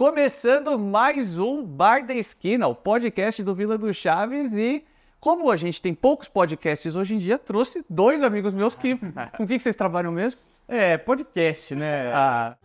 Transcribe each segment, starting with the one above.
Começando mais um Bar da Esquina, o podcast do Vila do Chaves e como a gente tem poucos podcasts hoje em dia, trouxe dois amigos meus que com quem que vocês trabalham mesmo? É, podcast, né? Ah,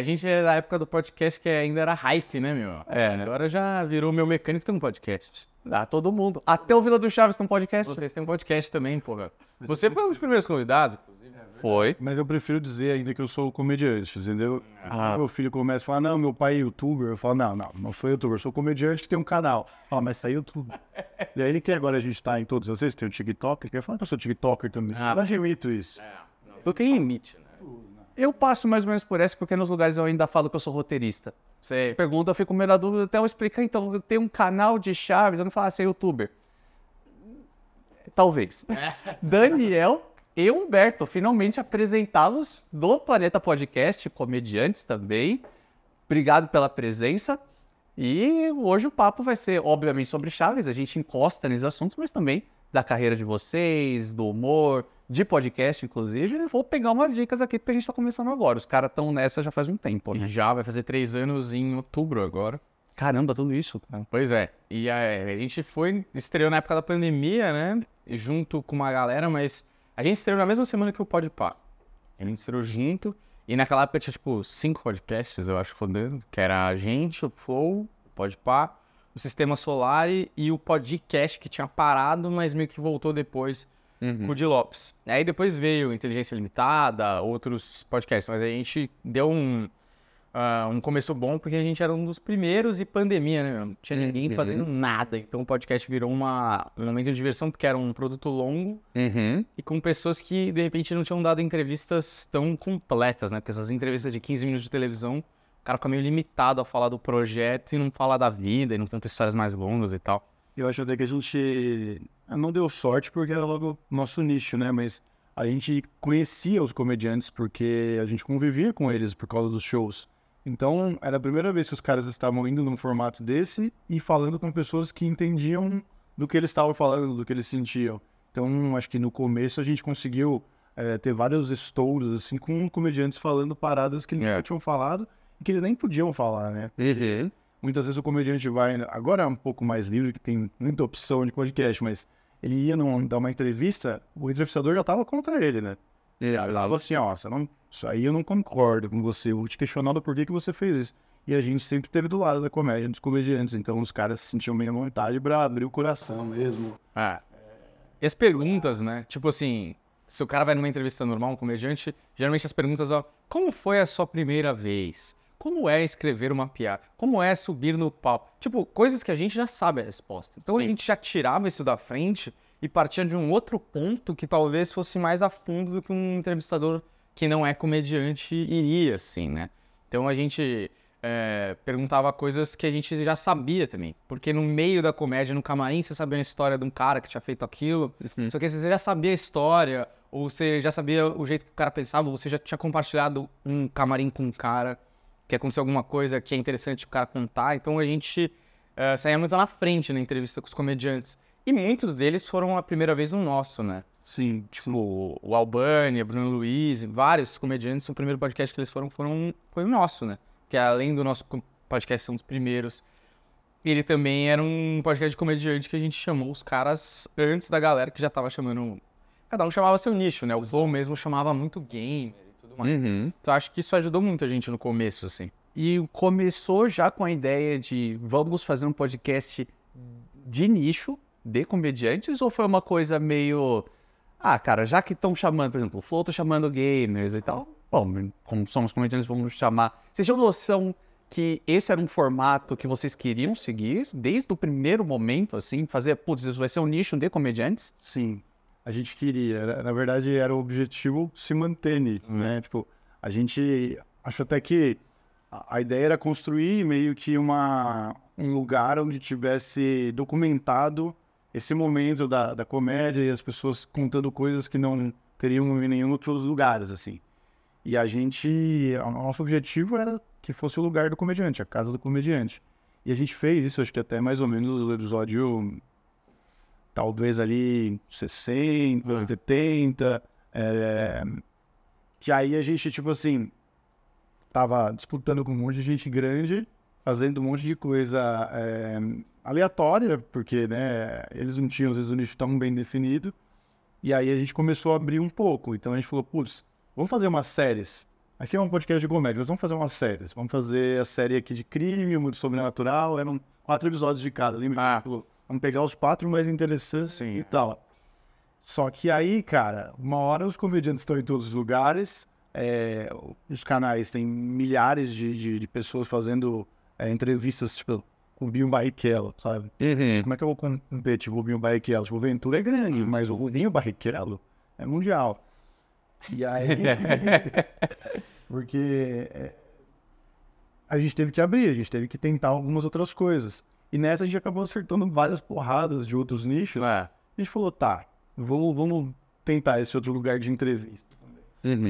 A gente é da época do podcast que ainda era hype, né, meu? É, né? Agora já virou meu mecânico tem um podcast. ah, todo mundo. Até o Vila do Chaves tem um podcast. Vocês têm um podcast também, porra. Você foi um dos primeiros convidados, inclusive. Foi. Mas eu prefiro dizer ainda que eu sou comediante, entendeu? Ah. Meu filho começa a falar, não, meu pai é youtuber. Eu falo, não, não, não sou youtuber, eu sou comediante que tem um canal. Ah, mas saiu tudo. e aí ele quer agora a gente tá em todos vocês, tem o TikTok, ele quer falar que eu sou TikToker também. Ah. Ah, não admito isso. Tu tem limite, né? Eu passo mais ou menos por essa porque nos lugares eu ainda falo que eu sou roteirista. Você... Pergunta, eu fico meio na dúvida até eu explicar. Então, eu tenho um canal de Chaves, eu não falo assim, youtuber. Talvez. Daniel e Humberto, finalmente apresentá-los do Planeta Podcast, comediantes também. Obrigado pela presença. E hoje o papo vai ser, obviamente, sobre Chaves. A gente encosta nesses assuntos, mas também da carreira de vocês, do humor, de podcast, inclusive. Eu vou pegar umas dicas aqui, porque a gente tá começando agora. Os caras estão nessa já faz um tempo, né? Já vai fazer três anos em outubro agora. Caramba, tudo isso. cara. Pois é. E a, a gente foi, estreou na época da pandemia, né? Junto com uma galera, mas a gente estreou na mesma semana que o Podpah. A gente estreou junto. E naquela época tinha, tipo, cinco podcasts, eu acho, rodando. Que era a gente, o Flow, o Podpah, o Sistema Solar e o Podcast, que tinha parado, mas meio que voltou depois com o Di Lopes. Aí depois veio Inteligência Limitada, outros podcasts, mas a gente deu um, ah, um começo bom porque a gente era um dos primeiros e pandemia, né? Não tinha ninguém Uhum. fazendo nada. Então o podcast virou uma, um momento de diversão porque era um produto longo Uhum. e com pessoas que de repente não tinham dado entrevistas tão completas, né? Porque essas entrevistas de 15 minutos de televisão, o cara fica meio limitado a falar do projeto e não falar da vida e não conta histórias mais longas e tal. Eu acho até que a gente não deu sorte porque era logo nosso nicho, né? Mas a gente conhecia os comediantes porque a gente convivia com eles por causa dos shows. Então, era a primeira vez que os caras estavam indo num formato desse e falando com pessoas que entendiam do que eles estavam falando, do que eles sentiam. Então, acho que no começo a gente conseguiu eh, ter vários estouros, assim, com comediantes falando paradas que eles É. nunca tinham falado e que eles nem podiam falar, né? Uhum. Muitas vezes o comediante vai. Agora é um pouco mais livre, que tem muita opção de podcast, mas ele ia num, dar uma entrevista, o entrevistador já tava contra ele, né? Ele falava assim: ó, você não, isso aí eu não concordo com você, eu vou te questionar do porquê que você fez isso. E a gente sempre teve do lado da comédia, dos comediantes, então os caras se sentiam bem à vontade pra abrir o coração mesmo. É. E as perguntas, né? Tipo assim, se o cara vai numa entrevista normal, um comediante, geralmente as perguntas, ó, como foi a sua primeira vez? Como é escrever uma piada? Como é subir no palco? Tipo, coisas que a gente já sabe a resposta. Então a Sim. gente já tirava isso da frente e partia de um outro ponto que talvez fosse mais a fundo do que um entrevistador que não é comediante iria, assim, né? Então a gente é, perguntava coisas que a gente já sabia também. Porque no meio da comédia, no camarim, você sabia a história de um cara que tinha feito aquilo. Só que você já sabia a história, ou você já sabia o jeito que o cara pensava, ou você já tinha compartilhado um camarim com um cara, que aconteceu alguma coisa que é interessante o cara contar. Então a gente é, saía muito na frente na entrevista com os comediantes. E muitos deles foram a primeira vez no nosso, né? Sim, Tipo, o- o Albani, a Bruno Luiz, vários comediantes, o primeiro podcast que eles foram, foram foi o nosso, né? Que além do nosso podcast são os primeiros. Ele também era um podcast de comediante que a gente chamou os caras antes da galera que já tava chamando. Cada um chamava seu nicho, né? O Flow mesmo chamava muito gamer mais. Uhum. Então acho que isso ajudou muito a gente no começo, assim. E começou já com a ideia de vamos fazer um podcast de nicho, de comediantes, ou foi uma coisa meio. Ah, cara, já que estão chamando, por exemplo, o Flow tá chamando gamers e tal. Bom, como somos comediantes, vamos chamar. Vocês tinham noção que esse era um formato que vocês queriam seguir desde o primeiro momento, assim, fazer, putz, isso vai ser um nicho de comediantes? Sim, a gente queria. Na verdade, era o objetivo se manter nisso, né? Tipo, a gente acho até que a, a ideia era construir meio que uma, um lugar onde tivesse documentado esse momento da, da comédia e as pessoas contando coisas que não teriam em nenhum outros lugares, assim. E a gente, o nosso objetivo era que fosse o lugar do comediante, a casa do comediante. E a gente fez isso, acho que até mais ou menos no episódio talvez ali 60, 70. É, que aí a gente, tipo assim, tava disputando com um monte de gente grande, fazendo um monte de coisa é, aleatória, porque, né, eles não tinham, às vezes, o nicho tão bem definido. E aí a gente começou a abrir um pouco. Então a gente falou, putz, vamos fazer umas séries. Aqui é um podcast de comédia, mas vamos fazer umas séries. Vamos fazer a série aqui de crime, muito sobrenatural. Eram quatro episódios de cada, lembra? Ah. Vamos pegar os quatro mais interessantes Sim. e tal. Só que aí, cara, uma hora os comediantes estão em todos os lugares, é, os canais têm milhares de, de, de pessoas fazendo é, entrevistas, tipo, com o Binho Barrichello, sabe? Como é que eu vou competir com o Binho Barrichello? Tipo, o Ventura é grande, mas o Binho Barrichello é mundial. E aí... porque é, a gente teve que abrir, a gente teve que tentar algumas outras coisas. E nessa a gente acabou acertando várias porradas de outros nichos. É. A gente falou, tá, vamos, vamos tentar esse outro lugar de entrevista.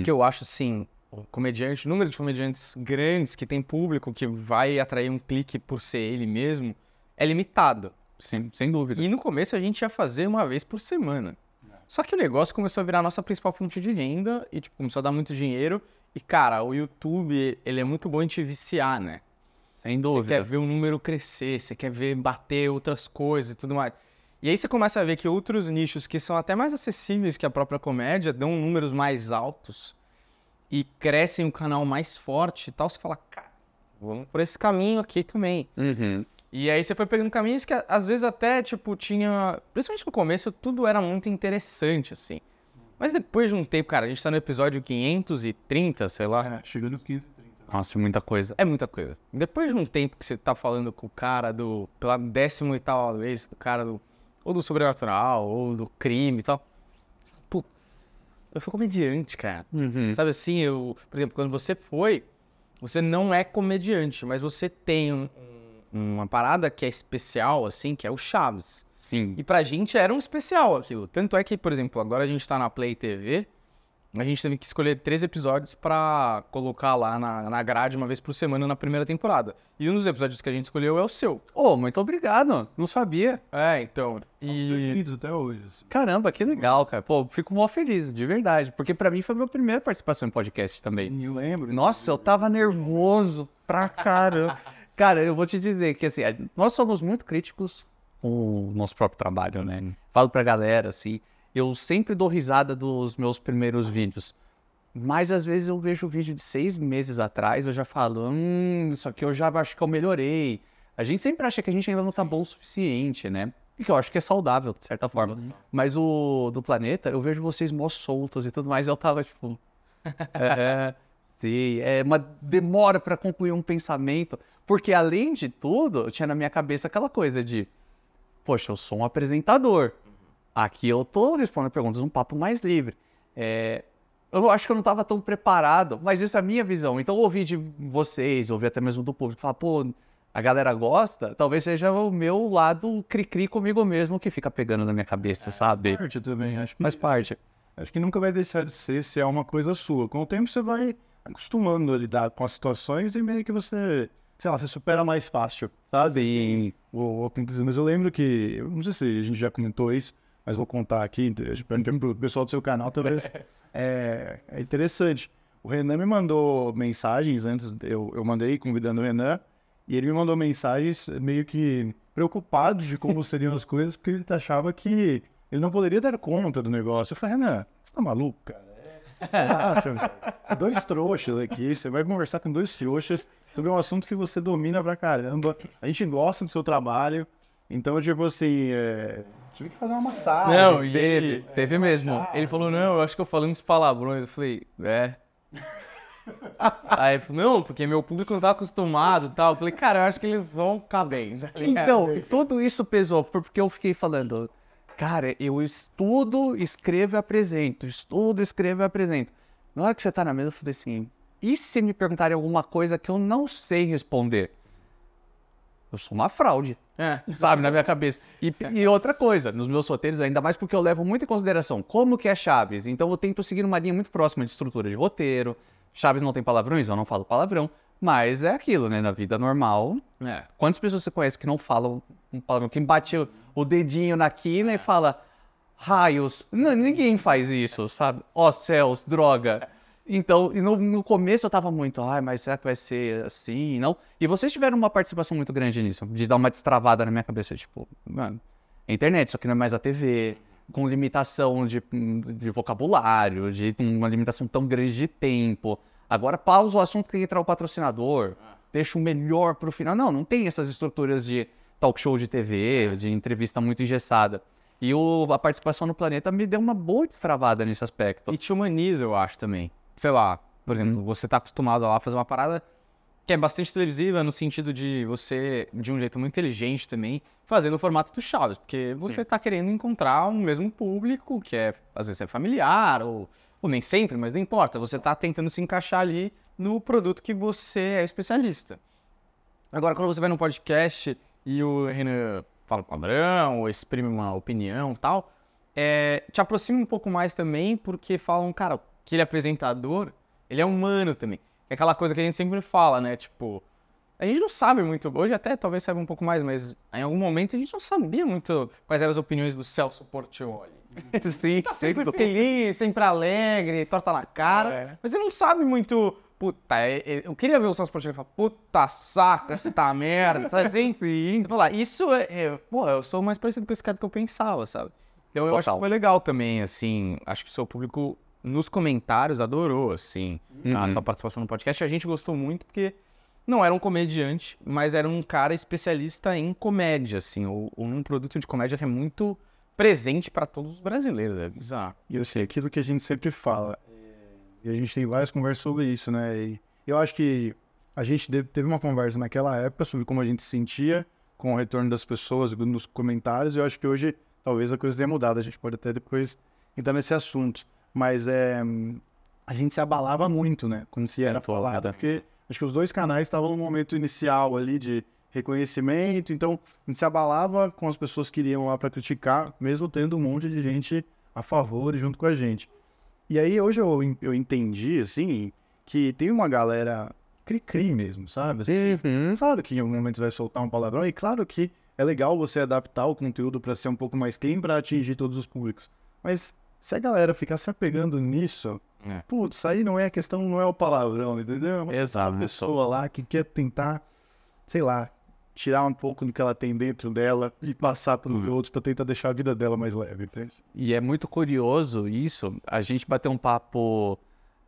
que eu acho assim, o comediante, o número de comediantes grandes que tem público que vai atrair um clique por ser ele mesmo é limitado. Sim, sem dúvida. E no começo a gente ia fazer uma vez por semana. Só que o negócio começou a virar a nossa principal fonte de renda e tipo, começou a dar muito dinheiro. E cara, o YouTube, ele é muito bom em te viciar, né? Sem Você dúvida. quer ver o número crescer, você quer ver bater outras coisas e tudo mais. E aí você começa a ver que outros nichos que são até mais acessíveis que a própria comédia dão números mais altos e crescem um canal mais forte e tal. Você fala, cara, vamos por esse caminho aqui também. Uhum. E aí você foi pegando caminhos que às vezes até, tipo, tinha. Principalmente no começo, tudo era muito interessante, assim. Mas depois de um tempo, cara, a gente tá no episódio 530, sei lá. É, chegando nos 15, 30. Nossa, muita coisa. É muita coisa. Depois de um tempo que você tá falando com o cara do. pela 18 vez, com o cara do. ou do sobrenatural, ou do crime e tal. Putz, eu fui comediante, cara. Uhum. Sabe assim, eu. Por exemplo, quando você foi, você não é comediante, mas você tem um- um- uma parada que é especial, assim, que é o Chaves. Sim. E pra gente era um especial aquilo. Tanto é que, por exemplo, agora a gente tá na Play TV, a gente teve que escolher três episódios pra colocar lá na, na grade uma vez por semana na primeira temporada. E um dos episódios que a gente escolheu é o seu. Ô, muito obrigado. Não sabia. É, então. E. Até hoje. assim. Caramba, que legal, cara. Pô, fico mó feliz, de verdade. Porque pra mim foi a minha primeira participação em podcast também. Eu lembro. Nossa, eu tava nervoso pra caramba. Cara, eu vou te dizer que assim, nós somos muito críticos com o nosso próprio trabalho, né? Falo pra galera, assim, eu sempre dou risada dos meus primeiros vídeos. Mas às vezes eu vejo o vídeo de seis meses atrás, eu já falo, hum, isso aqui eu já acho que eu melhorei. A gente sempre acha que a gente ainda não tá bom o suficiente, né? E que eu acho que é saudável, de certa forma. Mas o do planeta, eu vejo vocês mó soltos e tudo mais, eu tava tipo. é, sim, é uma demora pra concluir um pensamento. Porque além de tudo, eu tinha na minha cabeça aquela coisa de, poxa, eu sou um apresentador. Aqui eu tô respondendo perguntas um papo mais livre. É, eu acho que eu não estava tão preparado, mas isso é a minha visão. Então, ouvir de vocês, ouvir até mesmo do público, falar, pô, a galera gosta, talvez seja o meu lado cri-cri comigo mesmo que fica pegando na minha cabeça, sabe? Parte também, acho que, Faz parte. acho que nunca vai deixar de ser se é uma coisa sua. Com o tempo você vai acostumando a lidar com as situações e meio que você, sei lá, você supera mais fácil, sabe? Sim. Vou concluir, mas eu lembro que, não sei se a gente já comentou isso, mas vou contar aqui, para o pessoal do seu canal, talvez é, é interessante. O Renan me mandou mensagens antes, eu, eu mandei convidando o Renan, e ele me mandou mensagens meio que preocupado de como seriam as coisas, porque ele achava que ele não poderia dar conta do negócio. Eu falei, Renan, você tá maluco, cara? Relaxa, velho. Dois trouxas aqui, você vai conversar com dois trouxas sobre um assunto que você domina pra caramba. A gente gosta do seu trabalho. Então, tipo assim, é... tive que fazer uma massagem. Não, e Teve, ele, teve mesmo. ele falou, não, eu acho que eu falei uns palavrões. Eu falei, é. Aí ele falou, não, porque meu público não tá acostumado e tal. Eu falei, cara, eu acho que eles vão ficar bem. tá? Então, tudo isso pesou, foi porque eu fiquei falando, cara, eu estudo, escrevo e apresento, estudo, escrevo e apresento. Na hora que você tá na mesa, eu falei assim, e se me perguntarem alguma coisa que eu não sei responder? Eu sou uma fraude, É. sabe, na minha cabeça. E, e outra coisa, nos meus roteiros, ainda mais porque eu levo muito em consideração como que é Chaves, então eu tento seguir uma linha muito próxima de estrutura de roteiro. Chaves não tem palavrões, eu não falo palavrão. Mas é aquilo, né? Na vida normal, É. quantas pessoas você conhece que não falam um palavrão? Quem bate o, dedinho na quina e fala raios. Não, ninguém faz isso, sabe? Ó céus, droga. Então, e no, no começo eu tava muito, ai, mas será que vai ser assim? Não. E vocês tiveram uma participação muito grande nisso, de dar uma destravada na minha cabeça, tipo, mano, é internet, só que não é mais a TV, com limitação de, de vocabulário, de uma limitação tão grande de tempo. Agora pausa o assunto que entrar o patrocinador, deixa o melhor pro final. Não, não tem essas estruturas de talk show de TV, de entrevista muito engessada. E o- a participação no Planeta me deu uma boa destravada nesse aspecto. E te humaniza, eu acho também. Sei lá, por exemplo, você tá acostumado a lá fazer uma parada que é bastante televisiva, no sentido de você, de um jeito muito inteligente também, fazer no formato do Chaves, porque você tá querendo encontrar um mesmo público, que é, às vezes é familiar, ou, ou nem sempre, mas não importa, você tá tentando se encaixar ali no produto que você é especialista. Agora, quando você vai num podcast e o Renan fala palavrão, ou exprime uma opinião e tal, é, te aproxima um pouco mais também, porque falam, cara, aquele apresentador, ele é humano também. É aquela coisa que a gente sempre fala, né? Tipo, a gente não sabe muito, hoje até talvez saiba um pouco mais, mas em algum momento a gente não sabia muito quais eram as opiniões do Celso Portioli. Sim, Tá sempre feliz, sempre alegre, torta na cara, É. mas você não sabe muito. Puta, é- é- eu queria ver o Celso Portioli falar, puta saca essa merda, sabe assim? Sim. Você falar, isso é, é- Pô, eu sou mais parecido com esse cara que eu pensava, sabe? Então eu acho Total. que foi legal também, assim. Acho que o seu público nos comentários adorou, assim, a Uhum. sua participação no podcast. A gente gostou muito porque não era um comediante, mas era um cara especialista em comédia, assim, ou, ou num produto de comédia que é muito presente para todos os brasileiros, é bizarro. E eu sei, aquilo que a gente sempre fala, e a gente tem várias conversas sobre isso, né? E eu acho que a gente teve uma conversa naquela época sobre como a gente se sentia com o retorno das pessoas nos comentários, e eu acho que hoje talvez a coisa tenha mudado, a gente pode até depois entrar nesse assunto. Mas é, a gente se abalava muito, né? Quando se era falado, porque acho que os dois canais estavam no momento inicial ali de reconhecimento, então a gente se abalava com as pessoas que iriam lá para criticar, mesmo tendo um monte de gente a favor e junto com a gente. E aí hoje eu, eu entendi, assim, que tem uma galera cri-cri mesmo, sabe? Assim, Uhum. Claro que em algum momento você vai soltar um palavrão e claro que é legal você adaptar o conteúdo para ser um pouco mais clean para atingir todos os públicos. Mas se a galera ficar se apegando nisso, É. putz, aí não é a questão, não é o palavrão, entendeu? É uma Exato. pessoa lá que quer tentar, sei lá, tirar um pouco do que ela tem dentro dela e passar para os outros para tentar deixar a vida dela mais leve. entende? E é muito curioso isso. A gente bateu um papo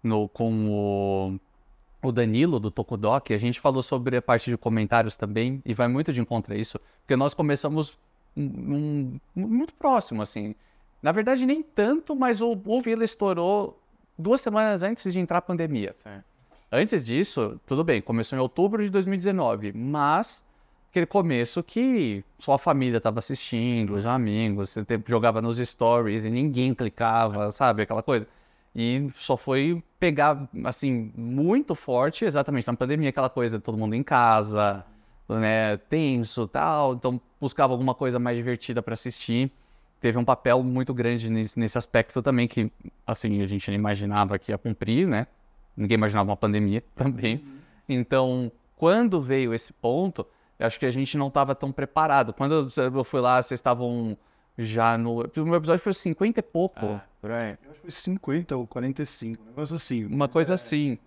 no, com o, o Danilo do Tokudok. A gente falou sobre a parte de comentários também. E vai muito de encontro a isso. Porque nós começamos num- num- muito próximo, assim. Na verdade, nem tanto, mas o, o Vila estourou duas semanas antes de entrar a pandemia. Antes disso, tudo bem, começou em outubro de 2019, mas aquele começo que só a família estava assistindo, os amigos, você jogava nos stories e ninguém clicava, sabe? Aquela coisa. E só foi pegar, assim, muito forte exatamente na pandemia, aquela coisa, todo mundo em casa, né, tenso tal, então buscava alguma coisa mais divertida para assistir. Teve um papel muito grande nesse, nesse aspecto também, que, assim, a gente não imaginava que ia cumprir, né? Ninguém imaginava uma pandemia também. Então, quando veio esse ponto, eu acho que a gente não estava tão preparado. Quando eu- fui lá, vocês estavam já no. O meu episódio foi 50 e pouco. Ah, por aí. Eu acho que foi 50 ou 45, um negócio assim. Uma coisa assim.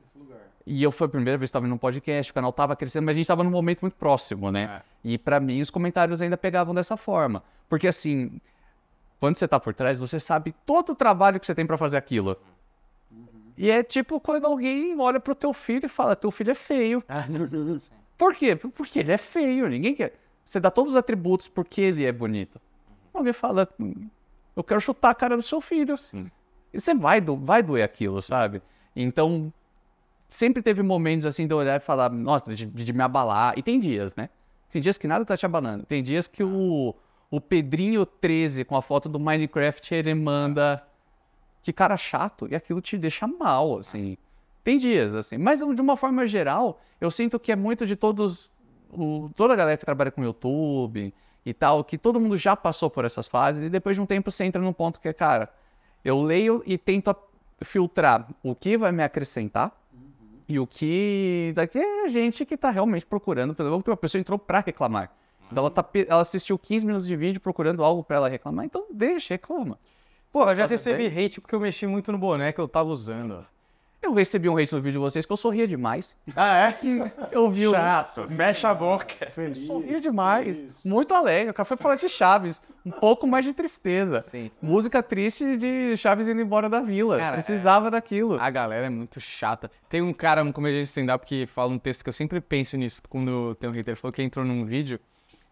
E eu foi a primeira vez que estava no podcast, o canal estava crescendo, mas a gente estava num momento muito próximo, né? E para mim os comentários ainda pegavam dessa forma. Porque assim, quando você tá por trás, você sabe todo o trabalho que você tem para fazer aquilo. E é tipo quando alguém olha pro teu filho e fala: teu filho é feio. Por quê? Porque ele é feio, ninguém quer. Você dá todos os atributos porque ele é bonito. Alguém fala: "Hum, eu quero chutar a cara do seu filho. Sim. E você vai, do, vai doer aquilo, sabe? Então, sempre teve momentos assim de eu olhar e falar, nossa, de, de me abalar. E tem dias, né? Tem dias que nada tá te abalando. Tem dias que o, o Pedrinho 13 com a foto do Minecraft, ele manda. Que cara chato, e aquilo te deixa mal, assim. Tem dias, assim. Mas de uma forma geral, eu sinto que é muito de todos. o- toda a galera que trabalha com YouTube e tal, que todo mundo já passou por essas fases, e depois de um tempo você entra num ponto que é, cara, eu leio e tento filtrar o que vai me acrescentar E o que daqui é gente que tá realmente procurando, pelo menos porque a pessoa entrou pra reclamar. Então ela, tá, ela assistiu 15 minutos de vídeo procurando algo pra ela reclamar, então deixa, reclama. Pô, eu já Fazer recebi hate porque eu mexi muito no boné que eu tava usando. Eu recebi um hate no vídeo de vocês que eu sorria demais. Ah, é? Eu vi o. Chato. Fecha a boca. Sorria demais. Muito alegre. O cara foi falar de Chaves. Um pouco mais de tristeza. Sim. Música triste de Chaves indo embora da vila. Cara, Precisava daquilo. A galera é muito chata. Tem um cara, um comediante de stand-up, que fala um texto que eu sempre penso nisso quando tem um hater. Ele falou que entrou num vídeo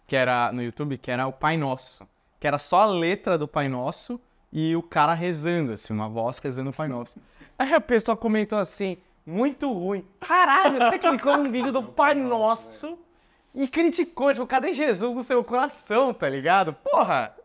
que era no YouTube, que era o Pai Nosso. Que era só a letra do Pai Nosso e o cara rezando, assim, uma voz rezando o Pai Nosso. Aí a pessoa comentou assim, muito ruim. Caralho, você clicou num vídeo do Pai Nosso e criticou, tipo, cadê Jesus no seu coração, tá ligado? Porra!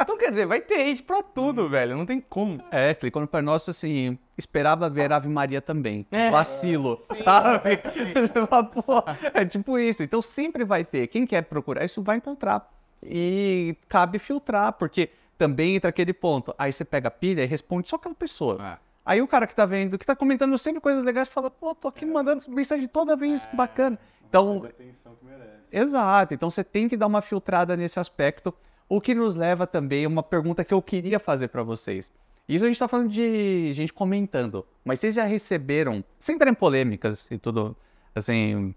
Então, quer dizer, vai ter hate pra tudo, velho. Não tem como. É, clicou no Pai Nosso assim, esperava ver Ave Maria também. É. Vacilo, sabe? Você fala, Pô, é tipo isso. Então sempre vai ter. Quem quer procurar isso vai encontrar. E cabe filtrar, porque também entra aquele ponto. Aí você pega a pilha e responde só aquela pessoa. É. Aí o cara que tá vendo, que tá comentando sempre coisas legais, fala, pô, tô aqui mandando mensagem toda vez bacana. Então, atenção que merece. Exato, então você tem que dar uma filtrada nesse aspecto, o que nos leva também a uma pergunta que eu queria fazer para vocês. Isso a gente tá falando de gente comentando, mas vocês já receberam, sem entrar em polêmicas e tudo, assim,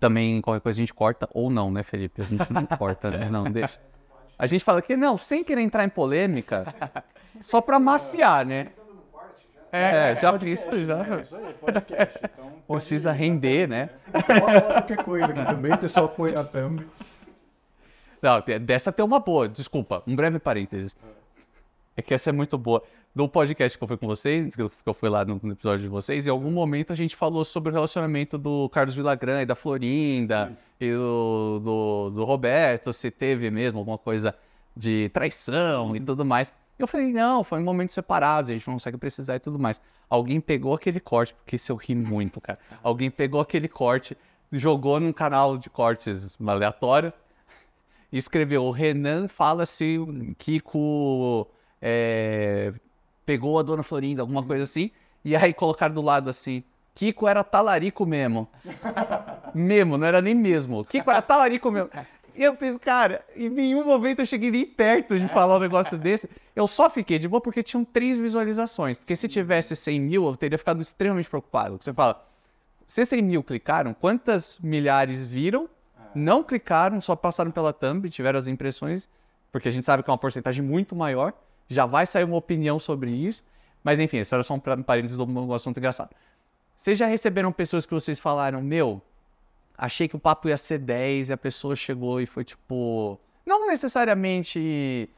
também qualquer coisa a gente corta ou não, né, Felipe? A gente não corta, né? Não, deixa. A gente fala que não, sem querer entrar em polêmica, só para maciar, né? É, já isso, já. Isso aí, podcast. Então, Precisa render, né? qualquer coisa aqui também, você só põe a thumb. Não, dessa tem uma boa, desculpa, um breve parênteses. É que essa é muito boa. No podcast que eu fui com vocês, que eu fui lá no, episódio de vocês, em algum momento a gente falou sobre o relacionamento do Carlos Villagrán e da Florinda e do, do, do Roberto, se teve mesmo alguma coisa de traição e tudo mais. Eu falei, não, foi em momentos separados, a gente não consegue precisar e tudo mais. Alguém pegou aquele corte, porque isso eu ri muito, cara. Alguém pegou aquele corte, jogou num canal de cortes aleatório, e escreveu: o Renan fala se Kiko é, pegou a dona Florinda, alguma coisa assim. E aí colocaram do lado assim: Kiko era talarico mesmo. mesmo, não era nem mesmo. Kiko era talarico mesmo. E eu pensei, cara, em nenhum momento eu cheguei nem perto de falar um negócio desse. Eu só fiquei de boa porque tinham três visualizações. Porque se tivesse 100 mil, eu teria ficado extremamente preocupado. Você fala, se 100 mil clicaram, quantas milhares viram, não clicaram, só passaram pela thumb, tiveram as impressões, porque a gente sabe que é uma porcentagem muito maior, já vai sair uma opinião sobre isso. Mas enfim, isso era só um parênteses de um assunto engraçado. Vocês já receberam pessoas que vocês falaram, meu, achei que o papo ia ser 10 e a pessoa chegou e foi tipo. Não necessariamente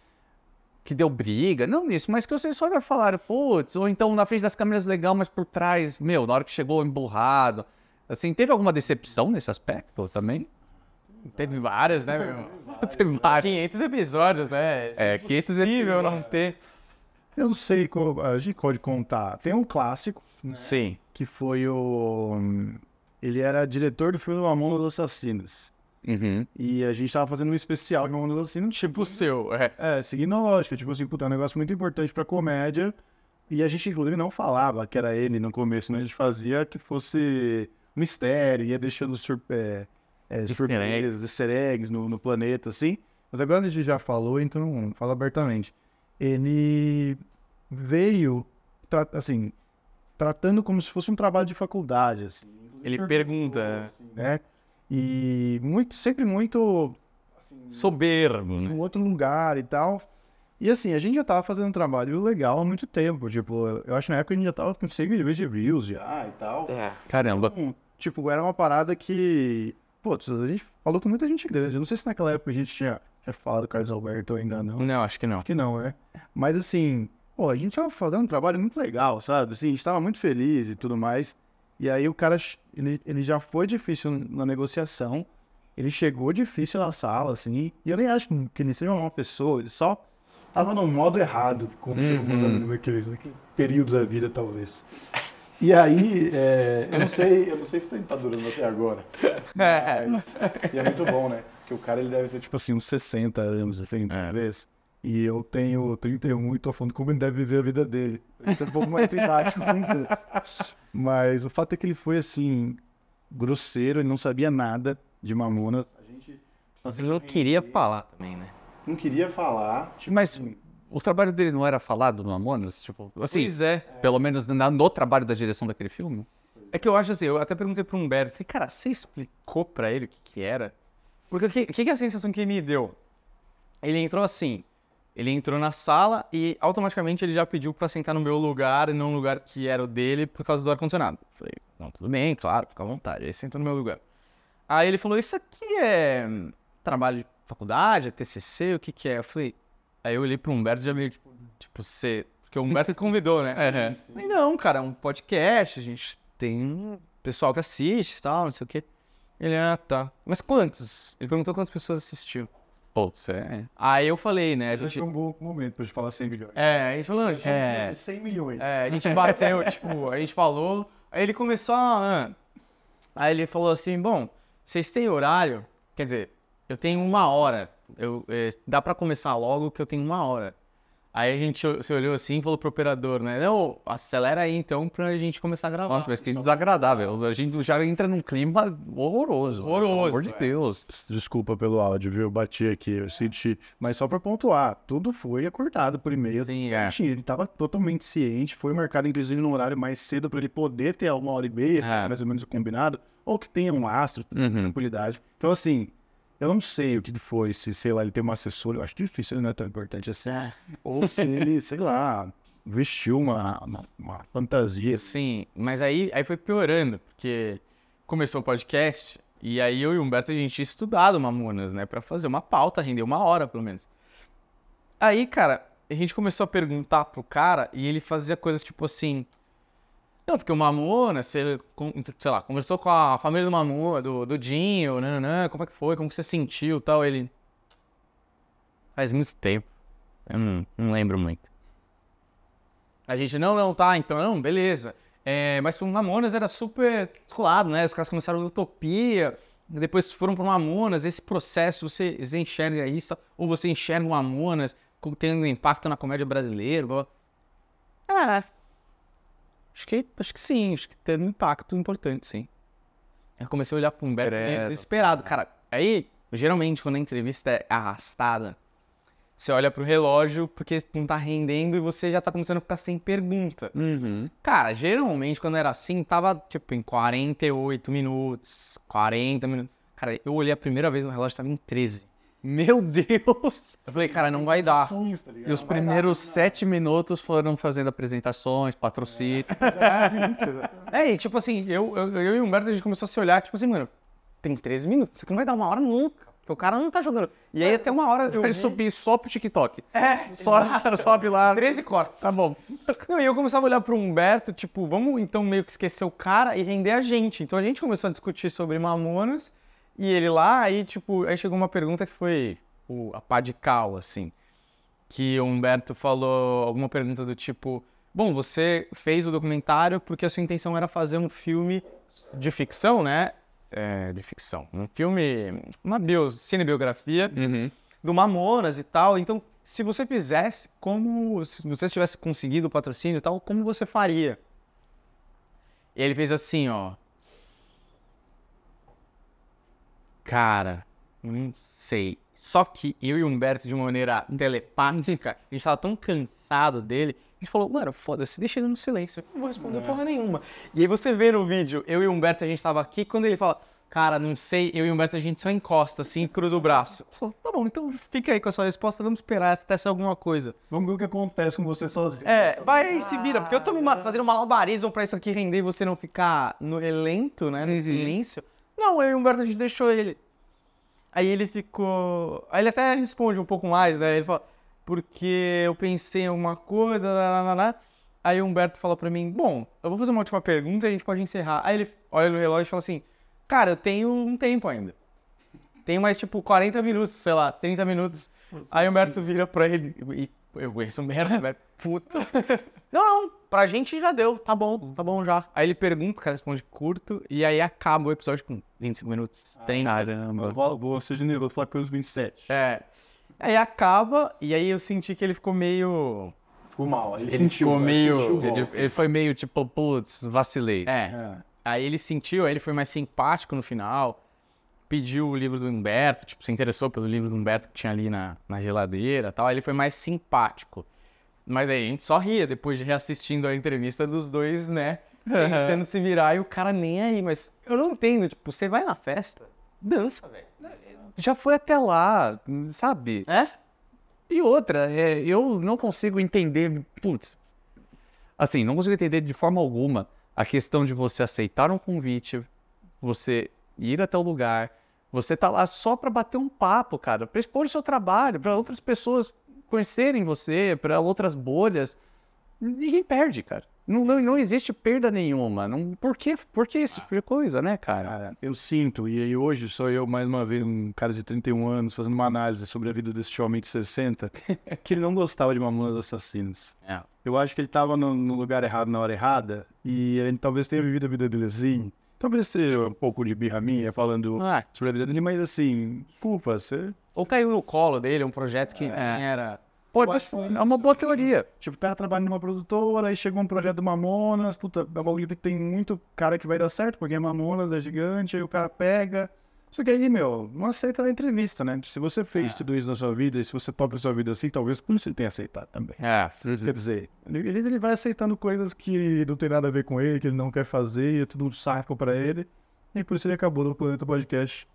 que deu briga, não nisso, mas que vocês só falaram, putz, ou então na frente das câmeras legal, mas por trás, meu, na hora que chegou emburrado. Assim, teve alguma decepção nesse aspecto também? Teve várias, né, meu? teve várias. 500 episódios, né? É, 500 Impossível não episódios. ter. Eu não sei, a gente pode contar. Tem um clássico, Sim. que foi o... Ele era diretor do filme Mamão dos Assassinos. Uhum. E a gente tava fazendo um especial de Mamão dos Assassinos, Tipo o seu, é. É, seguindo a lógica, tipo assim, puta, é um negócio muito importante pra comédia. E a gente, inclusive, não falava que era ele no começo, né? A gente fazia que fosse mistério, ia deixando sur é, é, surpresas, easter eggs no, no planeta, assim. Mas agora a gente já falou, então fala abertamente. Ele veio, tra- assim, tratando como se fosse um trabalho de faculdade, assim, Ele pergunta. né? E muito, sempre muito Soberbo, em né? um outro lugar e tal. E assim, a gente já tava fazendo um trabalho legal há muito tempo. Tipo, eu acho que na época a gente já tava com 100 milhões de views já e tal. Caramba. Então, tipo, era uma parada que. Putz, a gente falou com muita gente grande. Eu não sei se naquela época a gente tinha, tinha falado do Carlos Alberto ainda não. Não, acho que não. Acho que não, né? Mas assim, pô, a gente tava fazendo um trabalho muito legal, sabe? Assim, a gente tava muito feliz e tudo mais. E aí o cara, ele, ele já foi difícil na negociação. Ele chegou difícil na sala, assim. E eu nem acho que ele seja uma pessoa, ele só tava no modo errado, como humano naqueles, naqueles períodos da vida, talvez. E aí, é, eu não sei, eu não sei se tá durando até agora. Mas, e é muito bom, né? Porque o cara ele deve ser tipo assim, uns 60 anos, assim, talvez. E eu tenho 31 e tô falando como ele deve viver a vida dele. Isso é um pouco mais didático com isso. Mas o fato é que ele foi assim, grosseiro, ele não sabia nada de Mamonas. A gente Você não queria falar também, né? não queria falar. Tipo, Mas o trabalho dele não era falado no Mamonas? Tipo, assim, Pois é. pelo menos na- no trabalho da direção daquele filme? É que eu acho assim, eu até perguntei pro Humberto, falei, cara, você explicou pra ele o que que era? Porque o que, que que é a sensação que ele me deu? Ele entrou assim, ele entrou na sala e automaticamente ele já pediu pra sentar no meu lugar e não no lugar que era o dele por causa do ar-condicionado. Falei, não, tudo bem, claro, fica à vontade. Aí sentou no meu lugar. Aí ele falou, isso aqui é trabalho de faculdade, é TCC, o que que é? Eu falei, aí eu olhei pro Humberto e já meio, tipo, tipo, você... Porque o Humberto convidou, né? Falei, não, cara, é um podcast, a gente tem um pessoal que assiste e tal, não sei o quê. Ele, ah, tá. Mas quantos? Ele perguntou quantas pessoas assistiu. Putz, é. Aí eu falei, né, a gente... é um bom momento pra gente falar 100 milhões. É, a gente falou, a gente, É. 100 milhões. é, a gente bateu, tipo, a gente falou, aí ele começou a... ah. Aí ele falou assim, bom, vocês têm horário? Quer dizer, eu tenho uma hora, eu, eh, dá pra começar logo que eu tenho uma hora. Aí a gente se olhou assim e falou pro operador, né, não, acelera aí então pra gente começar a gravar. Nossa, mas que desagradável. A gente já entra num clima horroroso. Horroroso, Pelo amor de é. Deus. Desculpa pelo áudio, viu? Eu bati aqui, eu senti. Mas só pra pontuar, tudo foi acordado por e-mail. Sim, é. Sim, Ele tava totalmente ciente, foi marcado inclusive num horário mais cedo pra ele poder ter uma hora e meia, É. mais ou menos combinado, ou que tenha um astro, Uhum. tranquilidade. Então, assim, eu não sei o que foi, se, sei lá, ele tem uma assessora, eu acho difícil, ele não é tão importante assim. Ou se ele, sei lá, vestiu uma, uma, uma fantasia. Sim, mas aí, aí foi piorando, porque começou o podcast e aí eu e o Humberto a gente tinha estudado Mamonas, né, Pra fazer uma pauta, render uma hora pelo menos. Aí, cara, a gente começou a perguntar pro cara e ele fazia coisas tipo assim. Não, porque o Mamonas, você, con- sei lá, conversou com a família do Mamonas, do, do Dinho, nananã, como é que foi, como que você sentiu e tal. Ele. Faz muito tempo. Eu não, não lembro muito. A gente, não, não, tá, então, não, beleza. É, mas o Mamonas era super descolado, né? Os caras começaram Utopia, depois foram pro Mamonas. Esse processo, você, você enxerga isso, ou você enxerga o Mamonas tendo impacto na comédia brasileira? blá, blá. É. Acho que, acho que sim, acho que teve um impacto importante, sim. Eu comecei a olhar pro Humberto meio desesperado. Cara, aí, geralmente, quando a entrevista é arrastada, você olha pro relógio porque não tá rendendo e você já tá começando a ficar sem pergunta. Uhum. Cara, geralmente quando era assim, tava tipo em 48 minutos, 40 minutos. Cara, eu olhei a primeira vez no relógio, tava em 13. Meu Deus! Eu falei, cara, não vai dar. E os primeiros sete minutos foram fazendo apresentações, patrocínio. É, e tipo assim, eu, eu, eu e o Humberto, a gente começou a se olhar, tipo assim, mano, tem 13 minutos, isso aqui não vai dar uma hora nunca. Porque o cara não tá jogando. E aí até uma hora eu vi- subir só pro TikTok. É, Só sobe lá. 13 cortes. Tá bom. Não, e eu começava a olhar pro Humberto, tipo, vamos então meio que esquecer o cara e render a gente. Então a gente começou a discutir sobre Mamonas e ele lá, aí tipo, aí chegou uma pergunta que foi o, a pá de cal, assim. Que o Humberto falou alguma pergunta do tipo, bom, você fez o documentário porque a sua intenção era fazer um filme de ficção, né? É, de ficção. Um filme, uma bio, cinebiografia Uhum. do Mamonas e tal. Então, se você fizesse, como se você tivesse conseguido o patrocínio e tal, como você faria? E ele fez assim, ó. Cara, não sei. Só que eu e o Humberto, de uma maneira telepática, a gente tava tão cansado dele, a gente falou, mano, foda-se, deixa ele no silêncio. Eu não vou responder porra nenhuma. E aí você vê no vídeo, eu e o Humberto, a gente tava aqui, quando ele fala, cara, não sei, eu e o Humberto, a gente só encosta assim cruza o braço. Eu falo, tá bom, então fica aí com a sua resposta, vamos esperar até ser alguma coisa. Vamos ver o que acontece com você sozinho. É, vai aí, se vira, porque eu tô me fazendo malabarismo pra isso aqui render e você não ficar no relento, né, no silêncio. Não, eu e o Humberto, a gente deixou ele. Aí ele ficou... Aí ele até responde um pouco mais, né, ele fala, porque eu pensei em alguma coisa, lá, lá, lá. Aí o Humberto fala pra mim, bom, eu vou fazer uma última pergunta e a gente pode encerrar. Aí ele olha no relógio e fala assim, cara, eu tenho um tempo ainda. Tenho mais, tipo, 40 minutos, sei lá, 30 minutos. Aí o Humberto vira pra ele e eu conheço o Humberto, Humberto, puta. Não, não, pra gente já deu, tá bom, tá bom já. Aí ele pergunta, o cara responde curto, e aí acaba o episódio com 25 minutos, 30. Eu vou, vou ser generoso, falar pelos 27. É. Aí acaba, e aí eu senti que ele ficou meio. Ficou mal. Ele, Ele sentiu, ficou ele meio- sentiu o Ele, ele foi meio tipo, putz, vacilei. É. É. Aí ele sentiu, aí ele foi mais simpático no final. Pediu o livro do Humberto, tipo, se interessou pelo livro do Humberto que tinha ali na, na geladeira e tal. Aí ele foi mais simpático. Mas aí a gente só ria depois de reassistindo a entrevista dos dois, né? Tentando se virar e o cara nem aí. Mas eu não entendo, tipo, você vai na festa, dança, velho. Já foi até lá, sabe? É? E outra, é, eu não consigo entender, putz, assim, não consigo entender de forma alguma a questão de você aceitar um convite, você ir até o lugar, você tá lá só pra bater um papo, cara, pra expor o seu trabalho, pra outras pessoas conhecerem você, pra outras bolhas. Ninguém perde, cara. Não, não, não existe perda nenhuma. Não, por, que, por que esse tipo de coisa, né, cara? Cara, eu sinto, e aí hoje sou eu, mais uma vez, um cara de 31 anos, fazendo uma análise sobre a vida desse homem de 60, que ele não gostava de Mamonas Assassinas. É. Eu acho que ele tava no, no lugar errado na hora errada, e ele talvez tenha vivido a vida dele assim. Talvez seja um pouco de birra minha falando Ah, sobre a vida dele, mas assim, desculpa, você. ou caiu no colo dele um projeto que nem era. Pode acho ser, que- é uma boa teoria. Tipo, o cara trabalha numa produtora, aí chega um projeto do Mamonas, puta, é um bagulho que tem muito cara que vai dar certo, porque é Mamonas, é gigante, aí o cara pega. Só que aí, meu, não aceita na entrevista, né? Se você fez tudo isso na sua vida, e se você toca a sua vida assim, talvez por isso ele tenha aceitado também. É. Quer dizer, ele, ele vai aceitando coisas que não tem nada a ver com ele, que ele não quer fazer, e é tudo um saco pra ele. E por isso ele acabou no Planeta Podcast.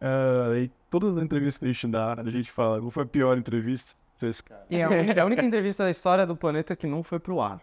Ah, e todas as entrevistas que a gente dá, a gente fala, qual foi a pior entrevista? Fez, cara. E é a única, é a única entrevista da história do planeta que não foi pro ar.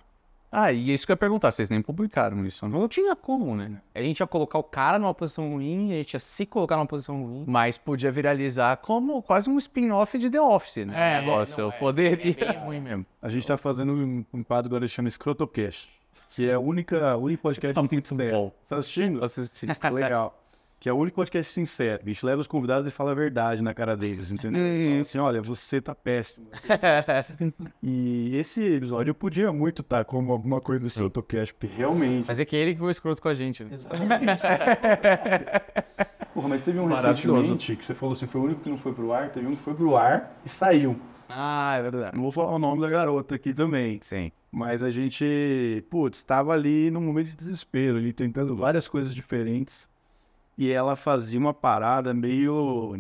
Ah, e é isso que eu ia perguntar, vocês nem publicaram isso? Não tinha como, né? A gente ia colocar o cara numa posição ruim, a gente ia se colocar numa posição ruim. Mas podia viralizar como quase um spin-off de The Office, né? É, negócio. não, eu é- poderia. É bem ruim mesmo. A gente tá fazendo um, um quadro agora chamado Scrotocast, que é a única, o único podcast Muito bom. Você tá assistindo? Assisti. Legal. Que é o único podcast sincero. A gente leva os convidados e fala a verdade na cara deles, entendeu? Fala assim, olha, você tá péssimo. E esse episódio eu podia muito estar como alguma coisa desse Scrotocast, porque realmente... Mas é que ele que foi escroto com a gente, né? Porra, mas teve um recentemente que você falou assim, foi o único que não foi pro ar, teve um que foi pro ar e saiu. Ah, é verdade. Não vou falar o nome da garota aqui também. Sim. Mas a gente, putz, estava ali num momento de desespero, ali tentando várias coisas diferentes. E ela fazia uma parada meio.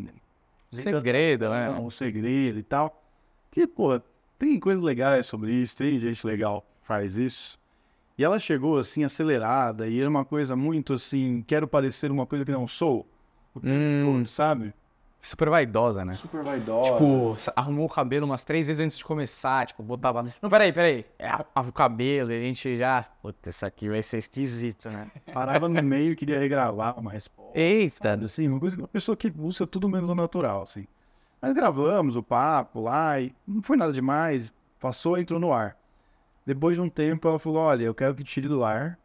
Segredo, né? Um segredo e tal. Que, pô, tem coisas legais sobre isso, tem gente legal que faz isso. E ela chegou assim, acelerada, e era uma coisa muito assim, quero parecer uma coisa que não sou. Hum, Sabe? Super vaidosa, né? Super vaidosa. Tipo, arrumou o cabelo umas três vezes antes de começar. Tipo, botava. Não, peraí, peraí. É, arrumava o cabelo e a gente já. Puta, isso aqui vai ser esquisito, né? Parava no meio e queria regravar uma resposta. Eita! Assim, uma coisa, uma pessoa que busca tudo menos o natural, assim. Mas gravamos o papo lá e não foi nada demais. Passou, entrou no ar. Depois de um tempo, ela falou: Olha, eu quero que tire do ar,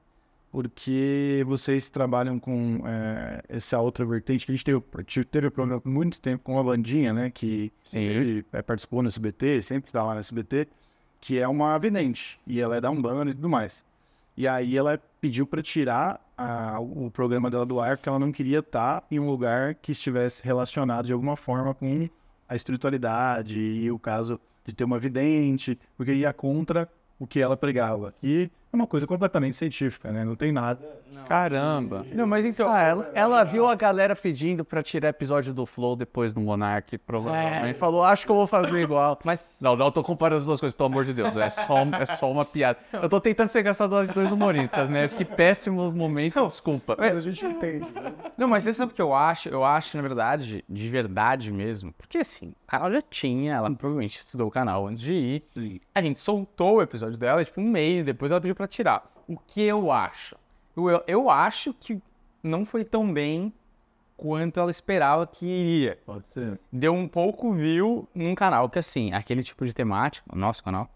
porque vocês trabalham com eh, essa outra vertente que a gente teve, teve o programa por muito tempo com a Vandinha, né? Que sempre, eh, participou no SBT, sempre tá lá no SBT, que é uma vidente. E ela é da Umbanda e tudo mais. E aí ela pediu para tirar a- o programa dela do ar, porque ela não queria estar em um lugar que estivesse relacionado de alguma forma com a espiritualidade e o caso de ter uma vidente, porque ia contra o que ela pregava. E é uma coisa completamente científica, né? Não tem nada. Caramba! Não, mas então. Ah, ela, ela viu a galera pedindo pra tirar episódio do Flow depois do Monark, provavelmente. Falou, acho que eu vou fazer igual. Mas. Não, não, eu tô comparando as duas coisas, pelo amor de Deus. É só, é só uma piada. Eu tô tentando ser engraçado de dois humoristas, né? Que péssimo momento, desculpa. Mas a gente entende. né? Não, mas você sabe o que eu acho? Eu acho, na verdade, de verdade mesmo. Porque assim, o canal já tinha, ela provavelmente estudou o canal antes de ir. Sim. A gente soltou o episódio dela, tipo, um mês depois ela pediu pra tirar. O que eu acho? Eu, eu acho que não foi tão bem quanto ela esperava que iria. Pode ser. Deu um pouco view num canal que, assim, aquele tipo de temática, o nosso canal,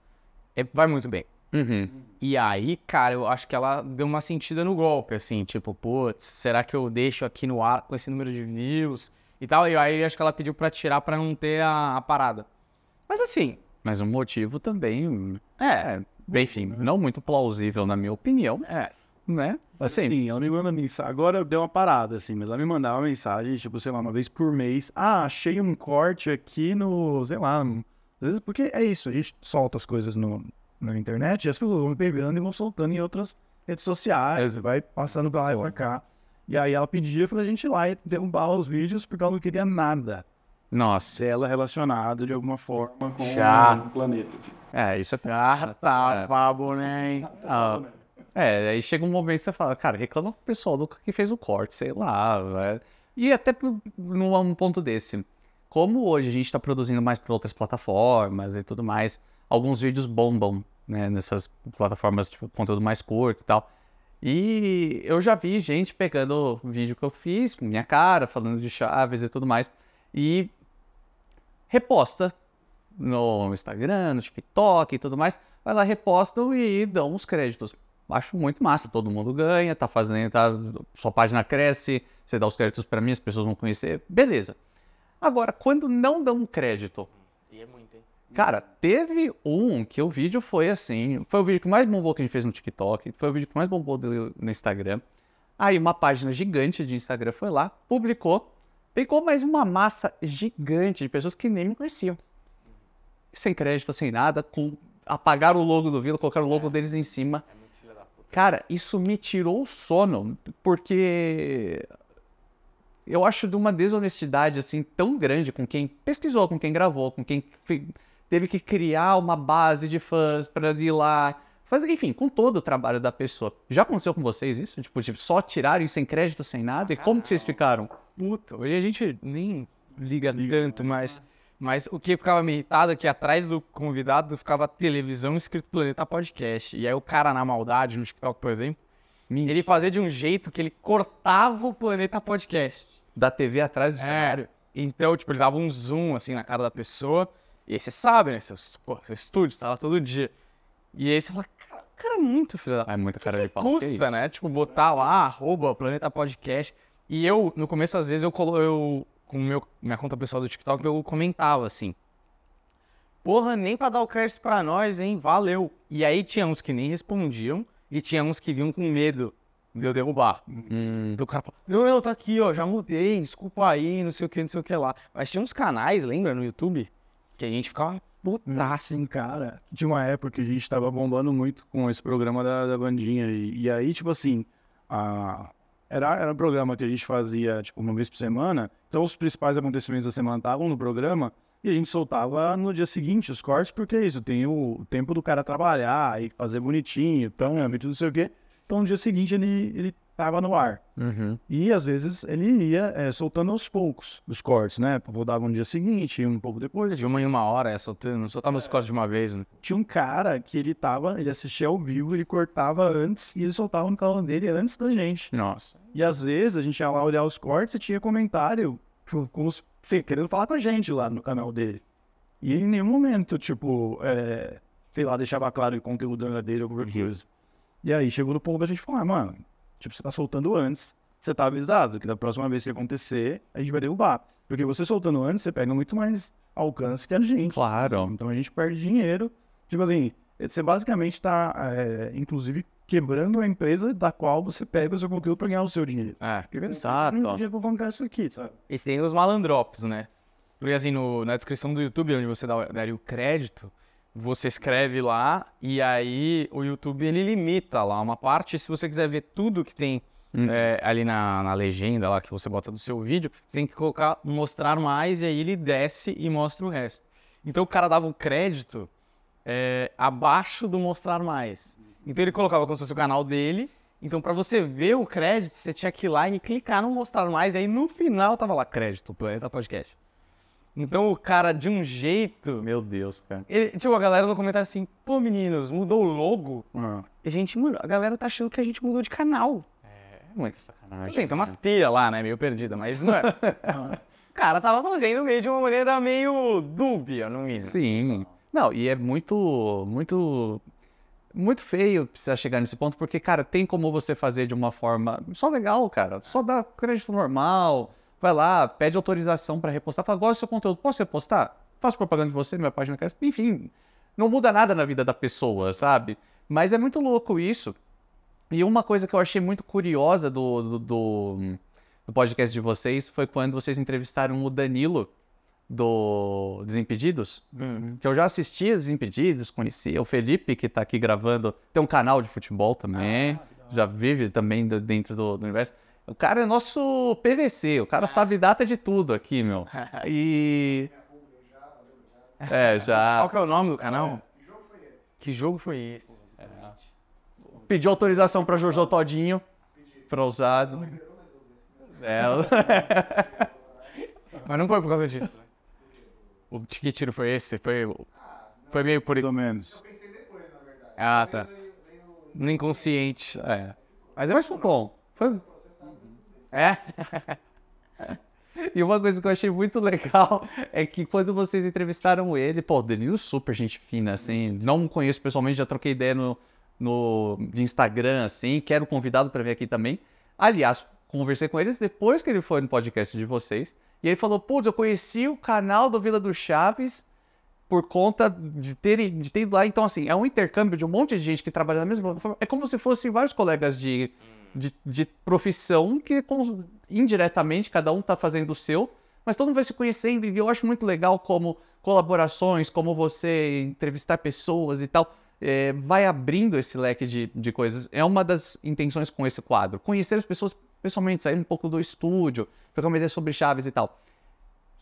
é- vai muito bem. Uhum. E aí, cara, eu acho que ela deu uma sentida no golpe, assim, tipo, putz, será que eu deixo aqui no ar com esse número de views e tal? E aí acho que ela pediu pra tirar pra não ter a, a parada. Mas assim, Mas um motivo também, é, enfim, não muito plausível na minha opinião. é. né? Assim, Assim, ela me manda mensagem. Agora deu uma parada, assim, mas ela me mandava mensagem, tipo, sei lá, uma vez por mês. Ah, achei um corte aqui no, sei lá. Às vezes, porque é isso, a gente solta as coisas no, na internet e as pessoas vão pegando e vão soltando em outras redes sociais, vai passando pra lá e pra cá. E aí ela pedia pra gente ir lá e derrubar os vídeos porque ela não queria nada nossa. dela relacionado de alguma forma com Já. o planeta. assim. É, isso é. Ah, tá, É. babo, né? Ah, é, aí chega um momento que você fala, cara, reclama com o pessoal do que fez o corte, sei lá. né? E até pro- num ponto desse. Como hoje a gente está produzindo mais para outras plataformas e tudo mais, alguns vídeos bombam, né, nessas plataformas, tipo, conteúdo mais curto e tal. E eu já vi gente pegando o vídeo que eu fiz, com minha cara, falando de chaves e tudo mais, e reposta no Instagram, no TikTok e tudo mais, vai lá, repostam e dão os créditos. Acho muito massa, todo mundo ganha, tá fazendo, tá, sua página cresce, você dá os créditos pra mim, as pessoas vão conhecer, beleza. Agora, quando não dão crédito, E é muito, hein? cara, teve um que o vídeo foi assim, foi o vídeo que mais bombou que a gente fez no TikTok, foi o vídeo que mais bombou no Instagram. Aí uma página gigante de Instagram foi lá, publicou, pegou mais uma massa gigante de pessoas que nem me conheciam. Sem crédito, sem nada, com apagaram o logo do Vila, colocaram o logo deles em cima. É muito filha da puta. Cara, isso me tirou o sono, porque eu acho de uma desonestidade assim tão grande com quem pesquisou, com quem gravou, com quem teve que criar uma base de fãs para ir lá, fazer, enfim, com todo o trabalho da pessoa. Já aconteceu com vocês isso? Tipo, tipo só tiraram sem crédito, sem nada? E como que vocês ficaram? Puta, hoje a gente nem liga tanto, mas, mas o que ficava me irritado é que atrás do convidado ficava televisão escrito Planeta Podcast. E aí o cara na maldade, no TikTok, por exemplo, ele fazia de um jeito que ele cortava o Planeta Podcast. Da TV atrás do É. cenário? Então, tipo, ele dava um zoom assim na cara da pessoa. E aí você sabe, né? Seu, pô, seu estúdio, você lá todo dia. E aí você fala, cara, cara é muito filho da É muita cara de pau. que custa, né? Tipo, botar lá, arroba Planeta Podcast. E eu, no começo, às vezes, eu, colo, eu com meu, minha conta pessoal do TikTok, eu comentava assim. Porra, nem pra dar o crédito pra nós, hein? Valeu. E aí tinha uns que nem respondiam e tinha uns que vinham com medo de eu derrubar. Hum, Do cara, não, não, tá aqui, ó, já mudei, desculpa aí, não sei o que, não sei o que lá. Mas tinha uns canais, lembra, no YouTube, que a gente ficava putaço. Assim, cara, tinha uma época que a gente tava bombando muito com esse programa da, da bandinha. E, e aí, tipo assim, a, era, era um programa que a gente fazia, tipo, uma vez por semana. Então, os principais acontecimentos da semana estavam no programa e a gente soltava no dia seguinte os cortes, porque é isso, tem o, o tempo do cara trabalhar e fazer bonitinho, então, e tudo não sei o quê. Então, no dia seguinte ele, ele tava no ar. uhum. E às vezes ele ia é, soltando aos poucos os cortes, né? Rodava no dia seguinte, um pouco depois. De uma em uma hora, é, soltando, não soltava os cortes de uma vez, né? Tinha um cara que ele tava, ele assistia ao vivo, ele cortava antes e ele soltava no canal dele antes da gente. Nossa. E às vezes a gente ia lá olhar os cortes e tinha comentário, como se, querendo falar com a gente lá no canal dele. E em nenhum momento, tipo, é, sei lá, deixava claro o conteúdo dele ou qualquer coisa. E aí chegou no ponto da gente falar, ah, mano, tipo, você tá soltando antes, você tá avisado que da próxima vez que acontecer, a gente vai derrubar. Porque você soltando antes, você pega muito mais alcance que a gente. Claro. Então a gente perde dinheiro. Tipo assim, você basicamente está, inclusive, quebrando a empresa da qual você pega o seu conteúdo para ganhar o seu dinheiro. É. Porque Exato. não dinheiro pra comprar isso aqui, sabe? E tem os malandrops, né? Porque assim, no- na descrição do YouTube, onde você dá, daria o crédito, você escreve lá e aí o YouTube ele limita lá uma parte. Se você quiser ver tudo que tem Hum. é, ali na, na legenda lá que você bota do seu vídeo, você tem que colocar mostrar mais e aí ele desce e mostra o resto. Então o cara dava o crédito é, abaixo do mostrar mais. Então ele colocava como se fosse o canal dele. Então para você ver o crédito, você tinha que ir lá e clicar no mostrar mais. E aí no final tava lá crédito, Planeta Podcast. Então o cara de um jeito. Meu Deus, cara. Ele, tipo, a galera no comentário assim, pô meninos, mudou o logo. E a gente, mano, a galera tá achando que a gente mudou de canal. É muito sacanagem. Tudo bem, tem umas tia lá, né, meio perdida, mas, mano, o cara tava fazendo meio de uma maneira meio dúbia, no mínimo. Sim. Não, e é muito, muito, muito feio precisar chegar nesse ponto, porque, cara, tem como você fazer de uma forma só legal, cara. Só dá crédito normal, vai lá, pede autorização pra repostar, fala, gosta do seu conteúdo, posso repostar? Faço propaganda de você, minha página. Enfim, não muda nada na vida da pessoa, sabe? Mas é muito louco isso. E uma coisa que eu achei muito curiosa do, do, do, do podcast de vocês foi quando vocês entrevistaram o Danilo do Desimpedidos. Que eu já assistia Desimpedidos, conhecia o Felipe, que tá aqui gravando. Tem um canal de futebol também. já vive também dentro do, do universo. O cara é nosso PVC, o cara sabe data de tudo aqui, meu. E. É, já. Qual que é o nome do canal? Que jogo foi esse? Pediu autorização pra Jojo Todinho pra usar. É, Mas não foi por causa disso. né? O que tiro foi esse? Foi, foi meio por... Ou menos. Ah, tá. No inconsciente. É. Mas é mais bom. bom. Foi- É? E uma coisa que eu achei muito legal é que quando vocês entrevistaram ele, pô, o Danilo super gente fina, assim, não conheço pessoalmente, já troquei ideia no, no de Instagram, assim, quero convidado para vir aqui também. Aliás, conversei com eles depois que ele foi no podcast de vocês, e ele falou, putz, eu conheci o canal do Vila do Chaves por conta de ter, de ter lá. Então, assim, é um intercâmbio de um monte de gente que trabalha na mesma plataforma. É como se fossem vários colegas de, de, de profissão que indiretamente cada um tá fazendo o seu, mas todo mundo vai se conhecendo e eu acho muito legal como colaborações, como você entrevistar pessoas e tal, é, vai abrindo esse leque de, de coisas. É uma das intenções com esse quadro. Conhecer as pessoas pessoalmente, sair um pouco do estúdio, trocar uma ideia sobre Chaves e tal.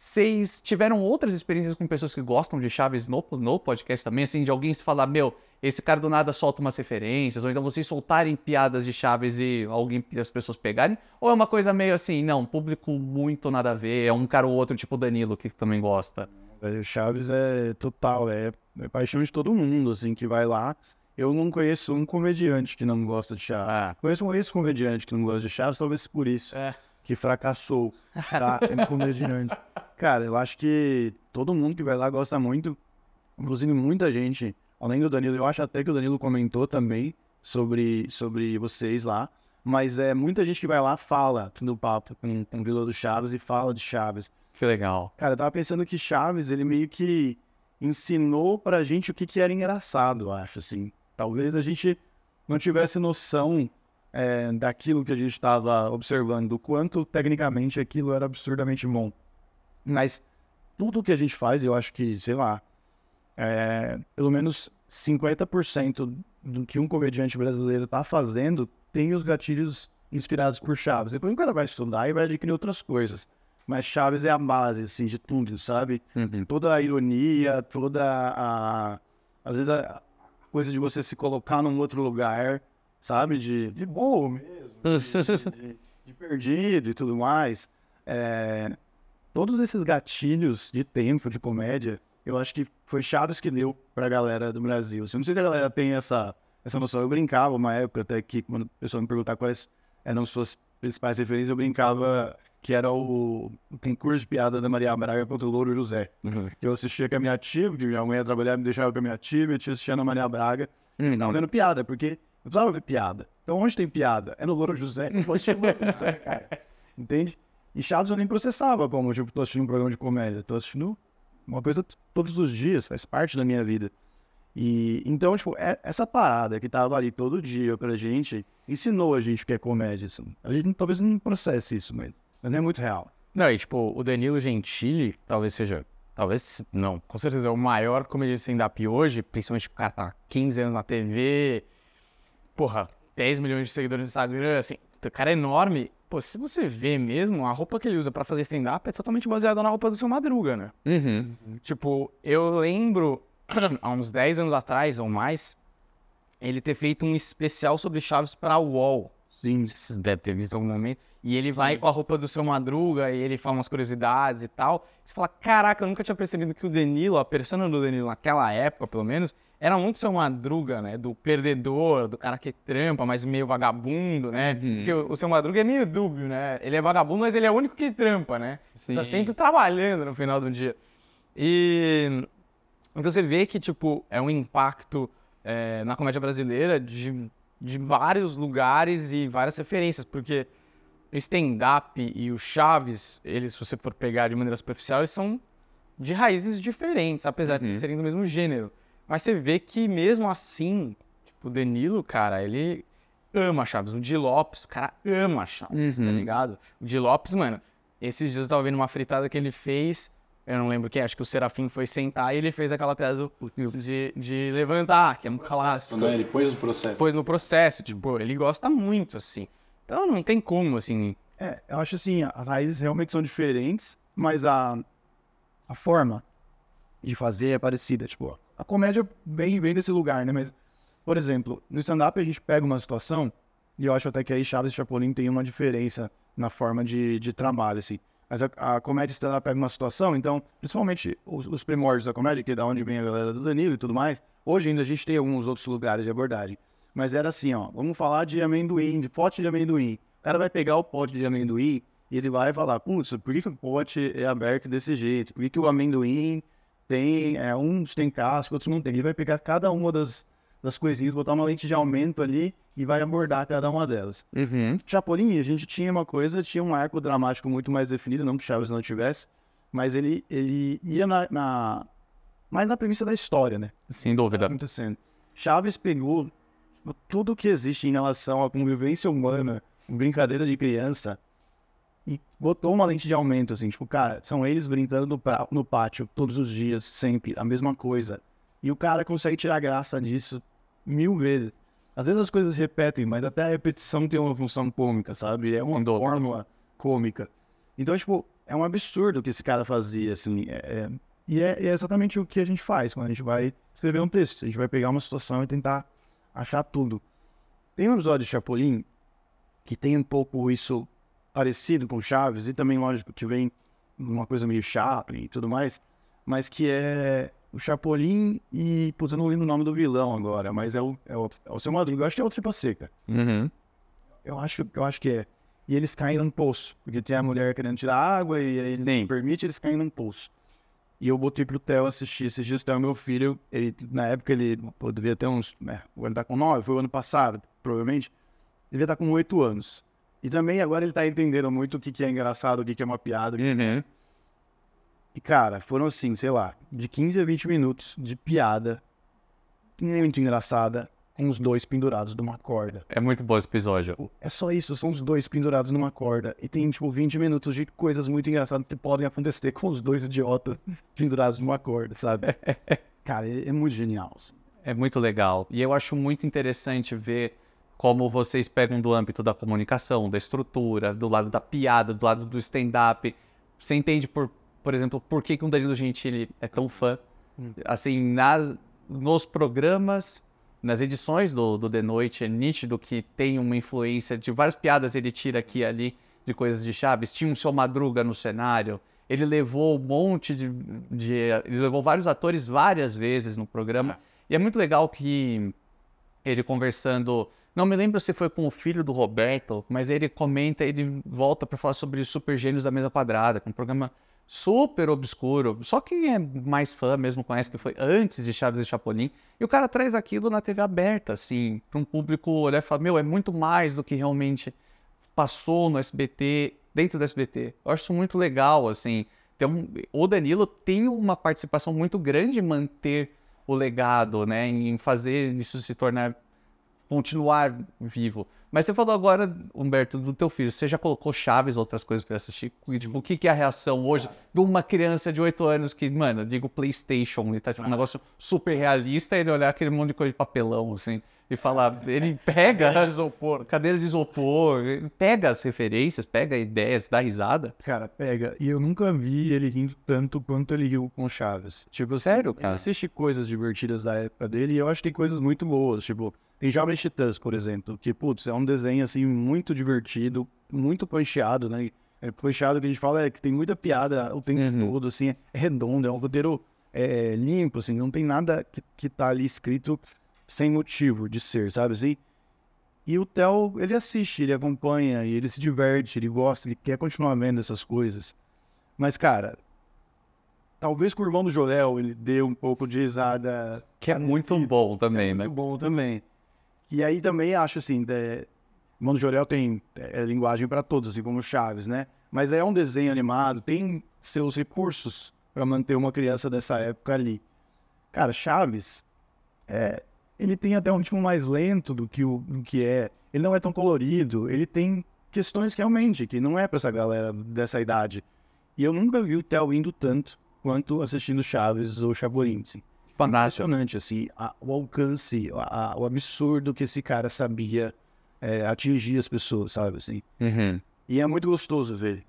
Vocês tiveram outras experiências com pessoas que gostam de Chaves no, no podcast também? Assim, de alguém se falar, meu, esse cara do nada solta umas referências, ou então vocês soltarem piadas de Chaves e alguém as pessoas pegarem? Ou é uma coisa meio assim, não, público muito nada a ver, é um cara ou outro, tipo o Danilo, que também gosta? Velho, Chaves é total, é, é paixão de todo mundo, assim, que vai lá. Eu não conheço um comediante que não gosta de Chaves. Ah. Conheço um ex-comediante que não gosta de Chaves, talvez por isso. É. Que fracassou, tá? Como comediante. Cara, eu acho que todo mundo que vai lá gosta muito. Inclusive, muita gente, além do Danilo, eu acho até que o Danilo comentou também sobre, sobre vocês lá. Mas é muita gente que vai lá fala no papo com, com o Vila do Chaves e fala de Chaves. Que legal. Cara, eu tava pensando que Chaves, ele meio que ensinou pra gente o que, que era engraçado, eu acho, assim. Talvez a gente não tivesse noção é, daquilo que a gente estava observando, do quanto tecnicamente aquilo era absurdamente bom. Mas tudo que a gente faz, eu acho que, sei lá, é, pelo menos 50% do que um comediante brasileiro tá fazendo tem os gatilhos inspirados por Chaves. Depois o cara vai estudar e vai adquirir outras coisas. Mas Chaves é a base, assim, de tudo, sabe? Toda a ironia, toda a... Às vezes a coisa de você se colocar num outro lugar, sabe? De, de boa mesmo, de, de- de perdido e tudo mais. É, todos esses gatilhos de tempo, de comédia, eu acho que foi Chaves que deu pra galera do Brasil. Eu não sei se a galera tem essa, essa noção. Eu brincava uma época até que, quando a pessoa me perguntar quais eram suas principais referências, eu brincava que era o, o concurso de piada da Maria Braga contra o Louro José. Eu assistia com a minha tia, porque minha mãe ia trabalhar, me deixava com a minha tia, minha tia assistia na Maria Braga. Não vendo piada, porque eu precisava ver piada. Então onde tem piada? É no Louro José. Não Louro cara. Entende? E Chaves eu nem processava como, tipo, tô assistindo um programa de comédia. Tô assistindo uma coisa todos os dias, faz parte da minha vida. E então, tipo, é- essa parada que tava ali todo dia pra gente, ensinou a gente o que é comédia. Assim. A gente talvez não processe isso, mas, mas é muito real. Não, e tipo, o Danilo Gentili talvez seja. Talvez não, com certeza é o maior comediante de stand-up hoje, principalmente o cara tá há 15 anos na TV, porra, 10 milhões de seguidores no Instagram, assim, o cara é enorme. Pô, se você vê mesmo, a roupa que ele usa pra fazer stand-up é totalmente baseada na roupa do seu Madruga, né? Tipo, eu lembro, há uns 10 anos atrás ou mais, ele ter feito um especial sobre Chaves pra UOL. Sim. Você deve ter visto em algum momento. E ele vai com a roupa do seu Madruga e ele fala umas curiosidades e tal. Você fala, caraca, eu nunca tinha percebido que o Danilo, a persona do Danilo naquela época, pelo menos, era muito seu Madruga, né? Do perdedor, do cara que trampa, mas meio vagabundo, né? Porque o, o seu Madruga é meio dúbio, né? Ele é vagabundo, mas ele é o único que trampa, né? Sim. Tá sempre trabalhando no final do dia. E então você vê que, tipo, é um impacto é, na comédia brasileira de, de vários lugares e várias referências, porque o stand-up e o Chaves, eles, se você for pegar de maneira superficial, eles são de raízes diferentes, apesar de serem do mesmo gênero. Mas você vê que mesmo assim, tipo, o Danilo, cara, ele ama Chaves. O Di Lopes, o cara ama Chaves, tá Uhum. ligado? O Di Lopes, mano, esses dias eu tava vendo uma fritada que ele fez. Eu não lembro quem, acho que o Serafim foi sentar e ele fez aquela piada do- de, de levantar, que é um clássico. Ele pôs o processo. Depois no processo, tipo, ele gosta muito, assim. Então não tem como, assim. É, eu acho assim, as raízes realmente são diferentes, mas a, a forma de fazer é parecida. Tipo, a comédia vem, vem desse lugar, né? Mas, por exemplo, no stand-up a gente pega uma situação, e eu acho até que aí Chaves e Chapolin tem uma diferença na forma de, de trabalho, assim. Mas a, a comédia stand-up pega uma situação, então, principalmente os, os primórdios da comédia, que é da onde vem a galera do Danilo e tudo mais, hoje ainda a gente tem alguns outros lugares de abordagem. Mas era assim, ó, vamos falar de amendoim, de pote de amendoim. O cara vai pegar o pote de amendoim e ele vai falar, putz, por que, o pote é aberto desse jeito? Por que, que o amendoim tem, é, uns tem casca, outros não tem? Ele vai pegar cada uma das, das coisinhas, botar uma lente de aumento ali e vai abordar cada uma delas. Uhum. Chapolin, a gente tinha uma coisa, tinha um arco dramático muito mais definido, não que Chaves não tivesse, mas ele, ele ia na, na mais na premissa da história, né? Sem Tá dúvida. acontecendo. Chaves pegou tudo que existe em relação à convivência humana, brincadeira de criança, e botou uma lente de aumento, assim, tipo, cara, são eles brincando no, no pátio todos os dias, sempre, a mesma coisa. E o cara consegue tirar graça disso mil vezes. Às vezes as coisas repetem, mas até a repetição tem uma função cômica, sabe? É uma fórmula cômica. Então, tipo, é um absurdo o que esse cara fazia, assim. é- é- e é, é exatamente o que a gente faz quando a gente vai escrever um texto. A gente vai pegar uma situação e tentar achar tudo. Tem um episódio de Chapolin que tem um pouco isso parecido com Chaves e também, lógico, que vem uma coisa meio Chaplin e tudo mais, mas que é o Chapolin e, putz, eu não lembro o nome do vilão agora, mas é o, é o, é o Seu Madruga. Eu acho que é o Tripa Seca. Uhum. Eu acho, eu acho que é. E eles caem num poço, porque tem a mulher querendo tirar água e aí Sim. permite, eles caem num poço. E eu botei pro Theo assistir esses dias, o Theo é meu filho, ele, na época ele pô, devia ter uns, né, ele tá com nove, foi o ano passado, provavelmente, devia estar com oito anos. E também agora ele tá entendendo muito o que, que é engraçado, o que, que é uma piada. Uhum. E cara, foram assim, sei lá, de 15 a 20 minutos de piada muito engraçada, com os dois pendurados numa corda. É muito bom esse episódio. É só isso, são os dois pendurados numa corda. E tem, tipo, 20 minutos de coisas muito engraçadas que podem acontecer com os dois idiotas pendurados numa corda, sabe? Cara, é, é muito genial. assim. É muito legal. E eu acho muito interessante ver como vocês pegam do âmbito da comunicação, da estrutura, do lado da piada, do lado do stand-up. Você entende, por, por exemplo, por que, que o Danilo Gentili é tão fã? Assim, na, nos programas, nas edições do, do The Noite, é nítido que tem uma influência de várias piadas ele tira aqui e ali de coisas de Chaves. Tinha um Seu Madruga no cenário. Ele levou um monte de, de. Ele levou vários atores várias vezes no programa. E é muito legal que ele conversando. Não me lembro se foi com o filho do Roberto, mas ele comenta, ele volta para falar sobre Super Gênios da Mesa Quadrada, que é um programa super obscuro. Só quem é mais fã mesmo conhece que foi antes de Chaves e Chapolin. E o cara traz aquilo na TV aberta, assim, para um público olhar e falar: Meu, é muito mais do que realmente passou no SBT, dentro do SBT. Eu acho isso muito legal, assim. Um- o Danilo tem uma participação muito grande em manter o legado, né? Em fazer isso se tornar continuar vivo. Mas você falou agora, Humberto, do teu filho. Você já colocou Chaves outras coisas para assistir? Tipo, o que, que é a reação hoje de uma criança de 8 anos que, mano, eu digo PlayStation, ele tá tipo um negócio super realista e ele olhar aquele monte de coisa de papelão, assim, e falar. Ele pega. Cadeira de isopor. Cadeira de isopor. Ele pega as referências, pega ideias, dá risada. Cara, pega. E eu nunca vi ele rindo tanto quanto ele riu com Chaves. Tipo, Sério, Ele cara? assiste coisas divertidas da época dele e eu acho que tem coisas muito boas. Tipo, tem Jovens Titãs, por exemplo, que, putz, é um desenho, assim, muito divertido, muito pancheado, né? É, pancheado que a gente fala é que tem muita piada o tempo Uhum. todo, assim, é redondo, é um roteiro é, limpo, assim, não tem nada que, que tá ali escrito sem motivo de ser, sabe assim? E o Theo, ele assiste, ele acompanha, e ele se diverte, ele gosta, ele quer continuar vendo essas coisas. Mas, cara, talvez com o irmão do Joel ele dê um pouco de risada. Que é muito bom também, né? Muito bom também. E aí também acho assim, é, o irmão do Joel tem é, linguagem para todos, assim como o Chaves, né? Mas é um desenho animado, tem seus recursos para manter uma criança dessa época ali. Cara, Chaves, é, ele tem até um ritmo mais lento do que o do que é. Ele não é tão colorido, ele tem questões que realmente que não é pra essa galera dessa idade. E eu nunca vi o Theo indo tanto quanto assistindo Chaves ou Chapolin. Assim. Impressionante, assim, a- o alcance, a- a- o absurdo que esse cara sabia é, atingir as pessoas, sabe, assim. Uhum. E é muito gostoso ver.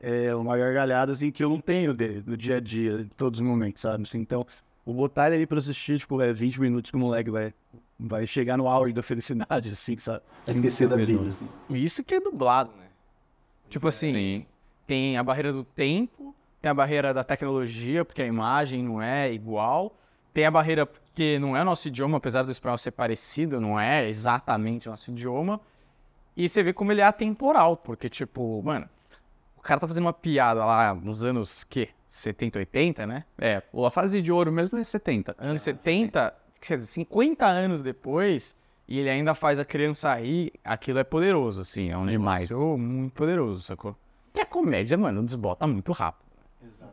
É uma gargalhada, assim, que eu não tenho dele no dia a dia, em todos os momentos, sabe, assim. Então, vou botar ele ali pra assistir, tipo, é 20 minutos que o moleque vai, vai chegar no auge da felicidade, assim, sabe. Esquecer da vida, assim. Isso que é dublado, né? Tipo assim, tem a barreira do tempo, tem a barreira da tecnologia, porque a imagem não é igual, tem a barreira porque não é nosso idioma, apesar do espanhol ser parecido, não é exatamente nosso idioma. E você vê como ele é atemporal, porque, tipo, mano, o cara tá fazendo uma piada lá nos anos, que? 70, 80, né? É, a fase de ouro mesmo é 70. anos 70, quer dizer, 50 anos depois, e ele ainda faz a criança rir, aquilo é poderoso, assim, é um Demais. negócio muito poderoso, sacou? E a comédia, mano, desbota muito rápido.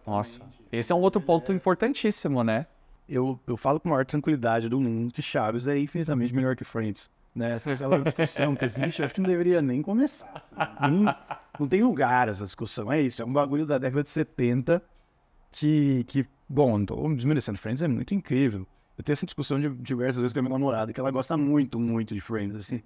Nossa. Esse é um outro ponto importantíssimo, né? eu, eu falo com a maior tranquilidade do mundo que Chaves é infinitamente melhor que Friends. Né? Aquela discussão que existe, acho que não deveria nem começar. assim. Não, não tem lugar essa discussão. É isso, é um bagulho da década de 70 que, que bom, não tô desmerecendo Friends, é muito incrível. Eu tenho essa discussão de diversas vezes com a minha namorada, que ela gosta muito, muito de Friends, assim.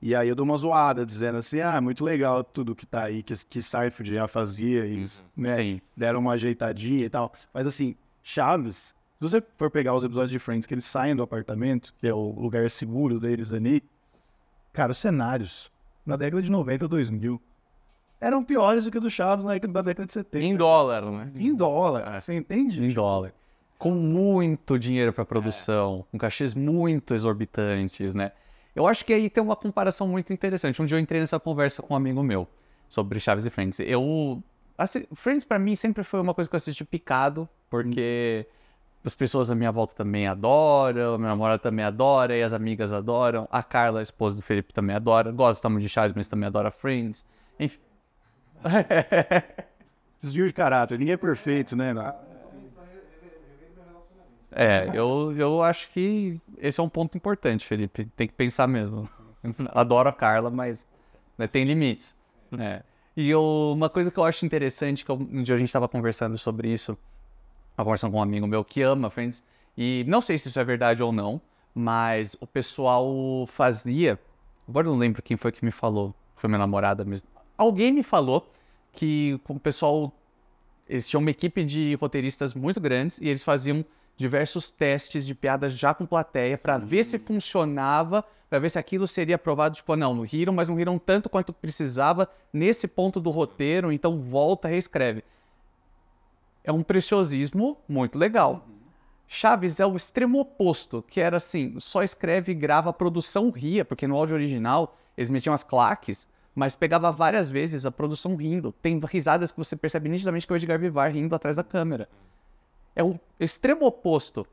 E aí eu dou uma zoada, dizendo assim, ah, muito legal tudo que tá aí, que, que Seinfeld já fazia, e eles né, Sim. deram uma ajeitadinha e tal. Mas assim, Chaves, se você for pegar os episódios de Friends que eles saem do apartamento, que é o lugar seguro deles ali, cara, os cenários na década de 90, 2000, eram piores do que o do Chaves na década da década de 70. Em dólar, né? Em dólar, você entende? Em dólar. Com muito dinheiro para produção, com cachês muito exorbitantes, né? Eu acho que aí tem uma comparação muito interessante. Um dia eu entrei nessa conversa com um amigo meu sobre Chaves e Friends. Eu. assi- Friends pra mim sempre foi uma coisa que eu assisti picado, porque as pessoas à minha volta também adoram, minha namorada também adora, e as amigas adoram. A Carla, a esposa do Felipe, também adora. Gosta muito de Chaves, mas também adora Friends. Enfim. Desvio de caráter, ninguém é perfeito, né? É, eu, eu acho que esse é um ponto importante, Felipe. Tem que pensar mesmo. Adoro a Carla, mas né, tem limites. né? E eu- uma coisa que eu acho interessante, que eu- um dia a gente estava conversando sobre isso, tava conversando com um amigo meu que ama Friends, e não sei se isso é verdade ou não, mas o pessoal fazia. Agora eu não lembro quem foi que me falou, foi minha namorada mesmo. Alguém me falou que o pessoal eles tinham uma equipe de roteiristas muito grandes e eles faziam diversos testes de piadas já com plateia para ver se funcionava, para ver se aquilo seria aprovado. Tipo, não, não riram, mas não riram tanto quanto precisava nesse ponto do roteiro, então volta, reescreve. É um preciosismo muito legal. Chaves é o extremo oposto, que era assim, só escreve e grava, a produção ria, porque no áudio original eles metiam as claques, mas pegava várias vezes a produção rindo. Tem risadas que você percebe nitidamente que é o Edgar Vivar rindo atrás da câmera. É o extremo oposto.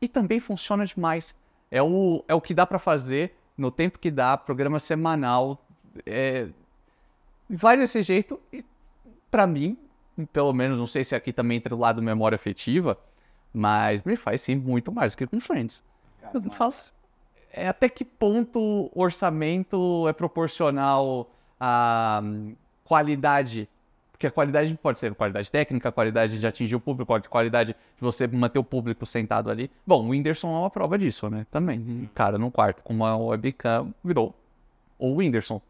E também funciona demais. É o, é o que dá pra fazer no tempo que dá, programa semanal. É... Vai desse jeito e, pra mim, pelo menos, não sei se aqui também entra o lado memória afetiva, mas me faz sim muito mais do que com Friends. Faz- É até que ponto o orçamento é proporcional à hum, qualidade? Porque a qualidade pode ser qualidade técnica, qualidade de atingir o público, a qualidade de você manter o público sentado ali. Bom, o Whindersson é uma prova disso, né? Também. Um cara no quarto com uma webcam virou o Whindersson.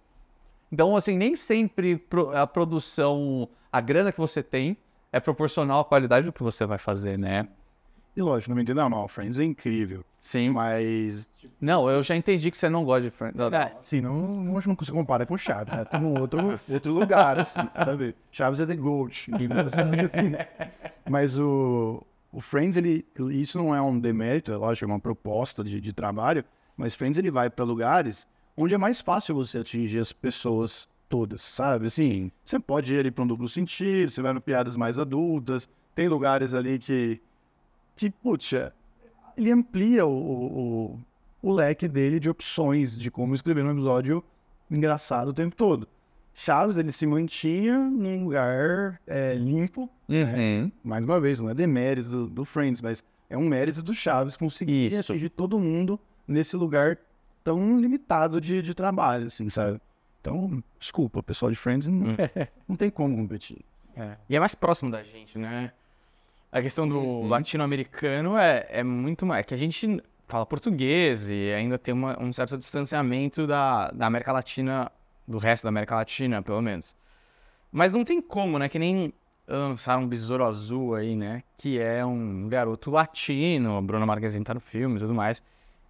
Então, assim, nem sempre a produção, a grana que você tem é proporcional à qualidade do que você vai fazer, né? E lógico, não me entenda mal, Friends é incrível. Sim. Mas, Não, eu já entendi que você não gosta de Friends. assim, não, não, acho que não se compara com Chaves, né? Tá num outro, outro lugar, assim, sabe? Chaves é The Gold. assim. Mas o, o Friends, ele, isso não é um demérito, é lógico, é uma proposta de, de trabalho, mas Friends, ele vai para lugares onde é mais fácil você atingir as pessoas todas, sabe? Assim, você pode ir ali para um duplo sentido, você vai no piadas mais adultas, tem lugares ali que, que putz, ele amplia o, o, o, leque dele de opções de como escrever um episódio engraçado o tempo todo. Chaves, ele se mantinha num lugar é, limpo, Uhum. mais uma vez, não é demérito do, do Friends, mas é um mérito do Chaves conseguir Isso. atingir todo mundo nesse lugar tão limitado de, de trabalho, assim, sabe? Então, desculpa, o pessoal de Friends não, não tem como competir. E é mais próximo da gente, né? A questão do latino-americano é, é muito mais. É que a gente fala português e ainda tem uma- um certo distanciamento da, da América Latina, do resto da América Latina, pelo menos. Mas não tem como, né? Que nem lançaram um Besouro Azul aí, né? Que é um garoto latino, Bruno Marquezine tá no filme e tudo mais.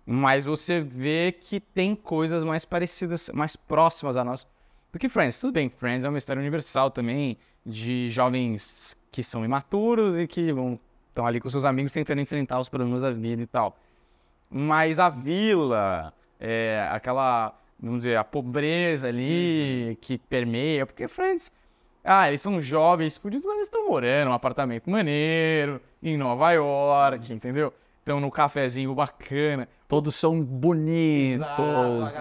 Mas você vê que tem coisas mais parecidas, mais próximas a nós do que Friends. Tudo bem, Friends é uma história universal também, de jovens que são imaturos e que vão estão ali com seus amigos tentando enfrentar os problemas da vida e tal. Mas a vila, é, aquela, vamos dizer, a pobreza ali que permeia, porque Friends, ah, eles são jovens, fudidos, mas eles estão morando num apartamento maneiro, em Nova York, entendeu? Estão no cafezinho bacana. Todos são bonitos, Exato,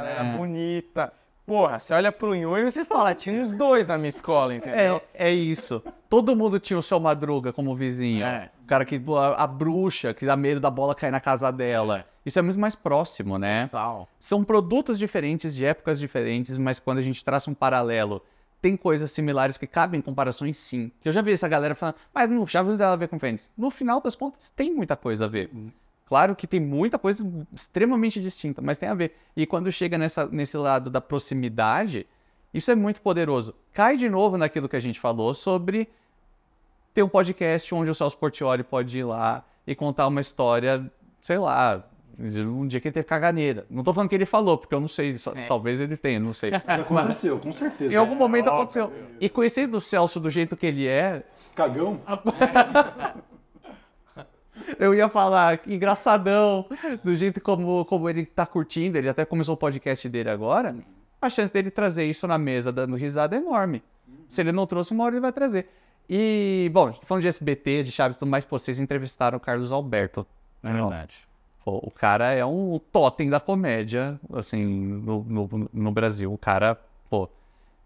né? bonita. Porra, você olha pro Nhô e você fala, tinha uns dois na minha escola, entendeu? É, é isso. Todo mundo tinha o seu Madruga como vizinho. É. O cara que. A, a bruxa, que dá medo da bola cair na casa dela. Isso é muito mais próximo, né? Tal. São produtos diferentes, de épocas diferentes, mas quando a gente traça um paralelo, tem coisas similares que cabem em comparações, sim. Que eu já vi essa galera falando, mas não já dela a ver com Friends. No final das contas, tem muita coisa a ver. Claro que tem muita coisa extremamente distinta, mas tem a ver. E quando chega nessa, nesse lado da proximidade, isso é muito poderoso. Cai de novo naquilo que a gente falou sobre ter um podcast onde o Celso Portioli pode ir lá e contar uma história, sei lá, de um dia que ele teve caganeira. Não tô falando que ele falou, porque eu não sei, só- É. talvez ele tenha, não sei. Aconteceu, com certeza. Em algum momento aconteceu. E conhecendo o Celso do jeito que ele é, Cagão? eu ia falar que engraçadão, do jeito como, como ele tá curtindo, ele até começou o podcast dele agora, a chance dele trazer isso na mesa dando risada é enorme. Se ele não trouxe, uma hora ele vai trazer. E, bom, falando de SBT, de Chaves e tudo mais, pô, vocês entrevistaram o Carlos Alberto. É verdade. Pô, o cara é um totem da comédia, assim, no, no, no Brasil. O cara, pô,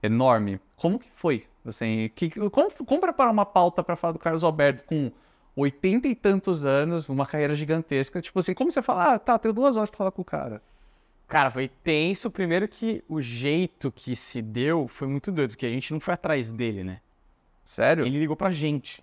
enorme. Como que foi? Assim, que, como, como preparar uma pauta pra falar do Carlos Alberto com 80 e tantos anos, uma carreira gigantesca? Tipo assim, como você fala, ah, tá, tenho duas horas pra falar com o cara. Cara, foi tenso. Primeiro que o jeito que se deu foi muito doido, porque a gente não foi atrás dele, né? Sério? Ele ligou pra gente.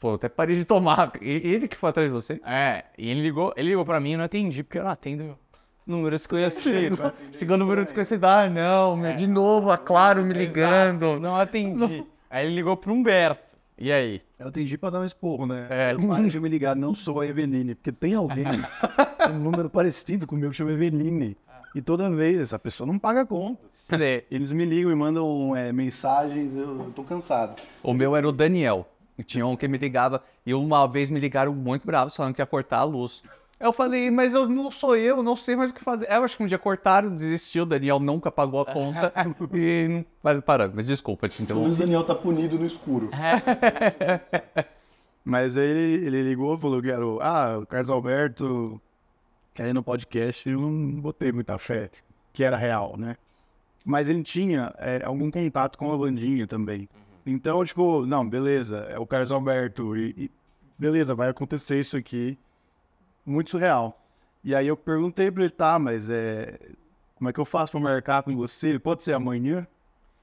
Pô, até parei de tomar. Ele que foi atrás de você? É, e ele ligou, ele ligou pra mim e eu não atendi, porque eu não atendo número desconhecido. Chegou número desconhecido, ah, não, meu, de novo, a Claro me ligando. Não atendi. Aí ele ligou pro Humberto. E aí? Eu atendi pra dar um esporro, né? É. Para de me ligar, não sou a Eveline, porque tem alguém com um número parecido com o meu que chama Eveline. E toda vez essa pessoa não paga conta. Você. Eles me ligam e mandam é, mensagens, eu, eu tô cansado. O meu era o Daniel. Tinha um que me ligava e uma vez me ligaram muito bravos falando que ia cortar a luz. Eu falei, mas eu não sou eu, não sei mais o que fazer. Eu acho que um dia cortaram, desistiu, o Daniel nunca pagou a conta e não vai parar. Mas desculpa te interromper. o Daniel tá punido no escuro. Mas aí ele, ele ligou e falou que era o, ah, o Carlos Alberto quer ir no podcast eu não botei muita fé que era real, né? Mas ele tinha é, algum contato com a Vandinha também. Então, tipo, não, beleza, é o Carlos Alberto e, e beleza, vai acontecer isso aqui. Muito surreal. E aí eu perguntei pra ele, tá, mas é, como é que eu faço pra marcar com você? Pode ser amanhã?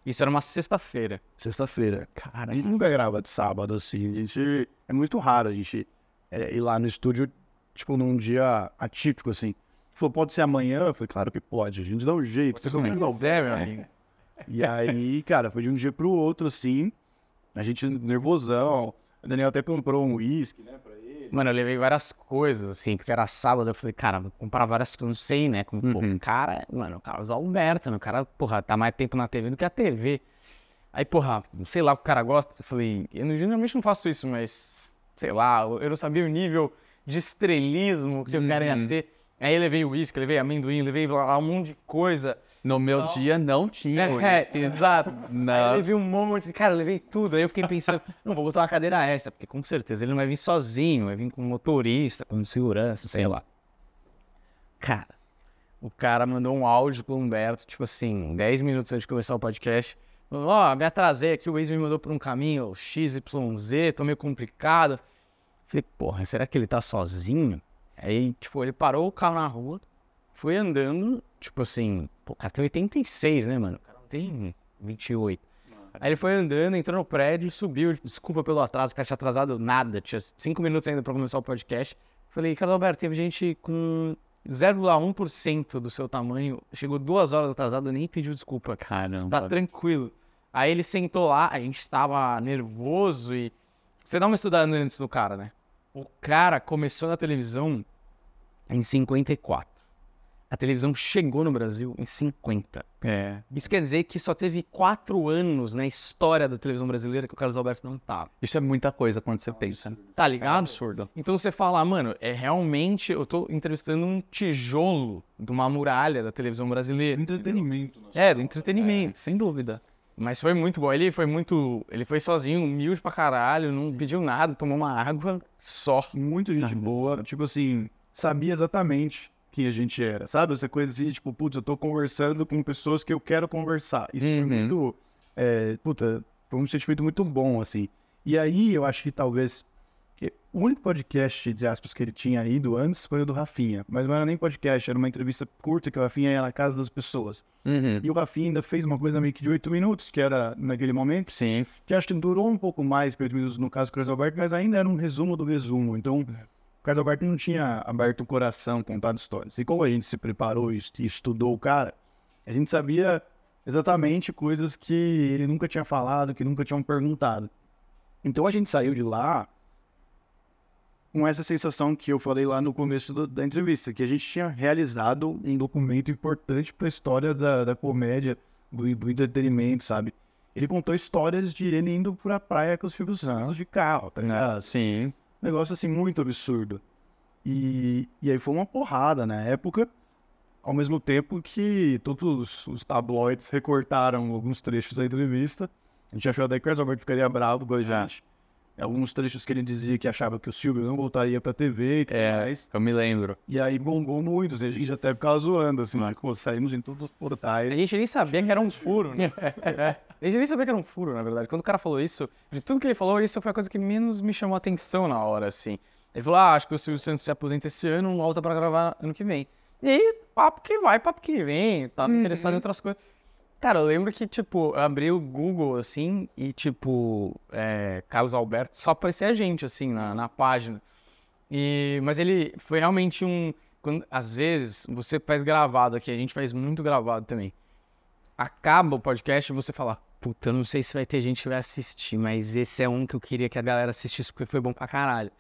Isso era uma sexta-feira. Sexta-feira. Cara, a gente nunca grava de sábado, assim. A gente... É muito raro a gente é, ir lá no estúdio, tipo, num dia atípico, assim. Ele falou, pode ser amanhã? Eu falei, claro que pode. A gente dá um jeito. Você como é quiser, meu amigo. E aí, cara, foi de um dia pro outro, assim. A gente nervosão. O Daniel até comprou um uísque, né, pra ele. Mano, eu levei várias coisas, assim, porque era sábado, eu falei, cara, vou comprar várias coisas, não sei, né? Como, pô, Uhum. o cara, mano, o Carlos Alberto, né? O cara, porra, tá mais tempo na TV do que a TV. Aí, porra, sei lá o que o cara gosta. Eu falei, eu não- geralmente não faço isso, mas, sei lá, eu não sabia o nível de estrelismo que o cara ia ter. Aí eu levei uísque, levei amendoim, levei lá um monte de coisa. No meu dia não tinha. É, isso. exato. Aí eu Não. levei um monte, cara, eu levei tudo. Aí eu fiquei pensando, não, vou botar uma cadeira extra, porque com certeza ele não vai vir sozinho, vai vir com motorista, com segurança, sei lá. Cara, o cara mandou um áudio pro Humberto, tipo assim, 10 minutos antes de começar o podcast. Falou, Ó, me atrasei aqui, o Waze me mandou por um caminho XYZ, tô meio complicado. Falei, porra, será que ele tá sozinho? Aí, tipo, ele parou o carro na rua, foi andando, tipo assim, pô, o cara tem 86, né, mano? O cara não tem 28. Aí ele foi andando, entrou no prédio, subiu, desculpa pelo atraso, o cara tinha atrasado nada, tinha cinco minutos ainda pra começar o podcast. Falei, Carlos Alberto, teve gente com 0,1% do seu tamanho, chegou duas horas atrasado, nem pediu desculpa. Caramba. Tá tranquilo. Aí ele sentou lá, a gente tava nervoso e. Você dá uma estudada antes do cara, né? O cara começou na televisão em 54. A televisão chegou no Brasil em 50. É. Isso quer dizer que só teve quatro anos na história da televisão brasileira que o Carlos Alberto não tava. Isso é muita coisa quando você pensa. Tá É ligado? absurdo. Então você fala, ah, mano, é realmente. Eu tô entrevistando um tijolo de uma muralha da televisão brasileira. Entretenimento. É, do entretenimento. Sem dúvida. Mas foi muito bom. Ele foi muito. Ele foi sozinho, humilde pra caralho, não pediu nada, tomou uma água só. Muito gente boa. Tipo assim, sabia exatamente quem a gente era, sabe? Essa coisa assim, tipo, putz, eu tô conversando com pessoas que eu quero conversar. Isso Uhum. foi muito. É, puta, foi um sentimento muito bom, assim. E aí eu acho que talvez. O único podcast, de aspas, que ele tinha ido antes foi o do Rafinha. Mas não era nem podcast, era uma entrevista curta que o Rafinha ia na casa das pessoas. Uhum. E o Rafinha ainda fez uma coisa meio que de oito minutos, que era naquele momento Sim. que acho que durou um pouco mais que oito minutos no caso do Carlos Alberto, mas ainda era um resumo do resumo. Então, o Carlos Alberto não tinha aberto o coração, contado histórias. E como a gente se preparou e e estudou o cara, a gente sabia exatamente coisas que ele nunca tinha falado, que nunca tinham perguntado. Então a gente saiu de lá com essa sensação que eu falei lá no começo do- da entrevista, que a gente tinha realizado um documento importante para a história da, da comédia, do, do entretenimento, sabe? Ele contou histórias de ele indo pra praia com os filhos Santos de carro, tá ligado? Sim. Um negócio assim muito absurdo. E, e aí foi uma porrada na época, ao mesmo tempo que todos os tabloides recortaram alguns trechos da entrevista. A gente achou até que o Alberto ficaria bravo com a gente. Alguns trechos que ele dizia que achava que o Silvio não voltaria pra TV e tudo É, mais. eu me lembro. E aí bombou muito, assim, a gente até ficava zoando, assim, né? Pô, saímos em todos os portais. A gente nem sabia que era um furo, né? A gente nem sabia que era um furo, na verdade. Quando o cara falou isso, de tudo que ele falou, isso foi a coisa que menos me chamou a atenção na hora, assim. Ele falou, ah, acho que o Silvio Santos se aposenta esse ano, volta pra gravar ano que vem. E aí, papo que vai, papo que vem, tava interessado em outras coisas. Cara, eu lembro que, tipo, eu abri o Google, assim, e, tipo, é, Carlos Alberto, só aparecia a gente, assim, na, na página. E, mas ele foi realmente um... Quando, às vezes, você faz gravado aqui, a gente faz muito gravado também. Acaba o podcast e você fala, puta, eu não sei se vai ter gente que vai assistir, mas esse é um que eu queria que a galera assistisse porque foi bom pra caralho.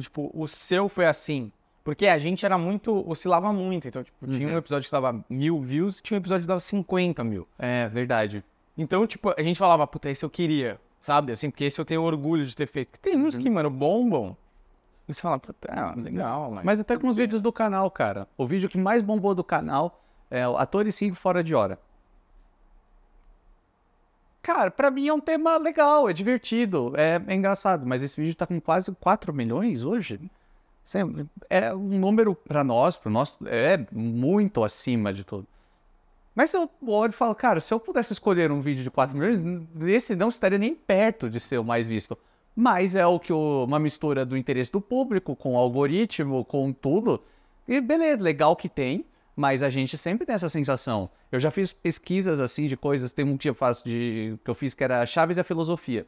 Tipo, o seu foi assim. Porque a gente era muito. oscilava muito. Então, tipo, tinha um episódio que dava mil views e tinha um episódio que dava 50 mil. É, verdade. Então, tipo, a gente falava, puta, esse eu queria. Sabe? Assim, porque esse eu tenho orgulho de ter feito. Porque tem uns que, mano, bombam. E você fala, puta, ah, legal, mas. Mas até com os vídeos do canal, cara. O vídeo que mais bombou do canal é o Atores 5 Fora de Hora. Cara, pra mim é um tema legal, é divertido, é, é engraçado, mas esse vídeo tá com quase 4 milhões hoje. É, um número pra nós, pro nosso, é muito acima de tudo. Mas eu olho e falo, cara, se eu pudesse escolher um vídeo de 4 milhões, esse não estaria nem perto de ser o mais visto. Mas é o que o- uma mistura do interesse do público com o algoritmo, com tudo. E beleza, legal que tem, mas a gente sempre tem essa sensação. Eu já fiz pesquisas assim de coisas, tem um que eu faço de que eu fiz que era Chaves e a filosofia.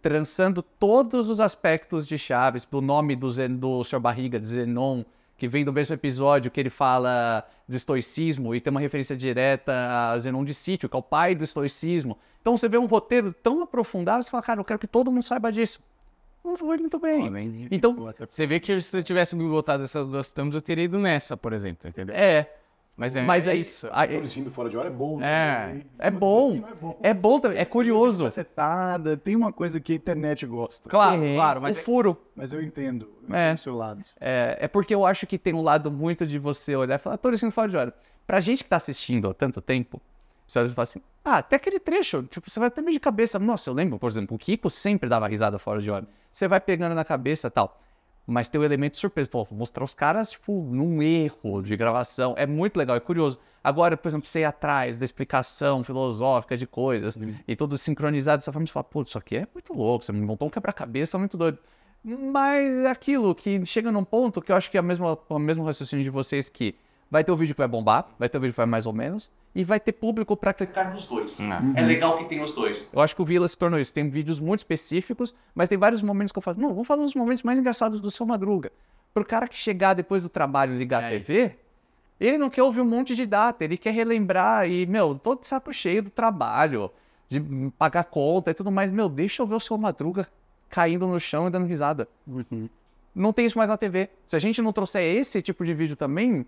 Trançando todos os aspectos de Chaves, do nome do, Zen, do Sr. Barriga, de Zenon, que vem do mesmo episódio que ele fala do estoicismo e tem uma referência direta a Zenon de Sítio, que é o pai do estoicismo. Então você vê um roteiro tão aprofundado, você fala, cara, eu quero que todo mundo saiba disso. Não foi muito bem. Então, Você vê que se eu tivesse me botado essas duas thumbs, eu teria ido nessa, por exemplo, entendeu? é. Mas é, Mas é é isso. isso. Aí- Atores indo fora de hora é bom. É, também. é vou bom. é bom. É bom também, é curioso. Facetada, tem uma coisa que a internet gosta. Claro, É, claro, mas o furo. Mas eu entendo. Eu É. entendo seu lado. É, é porque eu acho que tem um lado muito de você olhar e falar, assistindo fora de hora. Pra gente que tá assistindo há tanto tempo, você às vezes fala assim, ah, até aquele trecho, tipo, você vai até meio de cabeça. Nossa, eu lembro, por exemplo, o Kiko sempre dava risada fora de hora. Você vai pegando na cabeça e tal. Mas tem o elemento de surpresa. Pô, mostrar os caras, tipo, num erro de gravação. É muito legal, é curioso. Agora, por exemplo, você ir atrás da explicação filosófica de coisas e tudo sincronizado dessa forma, você fala, pô, isso aqui é muito louco, você me montou um quebra-cabeça muito doido. Mas é aquilo que chega num ponto que eu acho que é o mesmo, o mesmo raciocínio de vocês que Vai ter o vídeo que vai bombar, vai ter o vídeo que vai mais ou menos, e vai ter público pra clicar nos dois. É legal que tem os dois. Eu acho que o Vila se tornou isso. Tem vídeos muito específicos, mas tem vários momentos que eu falo, não, vamos falar dos momentos mais engraçados do seu Madruga. Pro cara que chegar depois do trabalho e ligar a É TV, ele não quer ouvir um monte de data, ele quer relembrar e, meu, tô de saco cheio do trabalho, de pagar conta e tudo mais. Meu, deixa eu ver o seu Madruga caindo no chão e dando risada. Não tem isso mais na TV. Se a gente não trouxer esse tipo de vídeo também,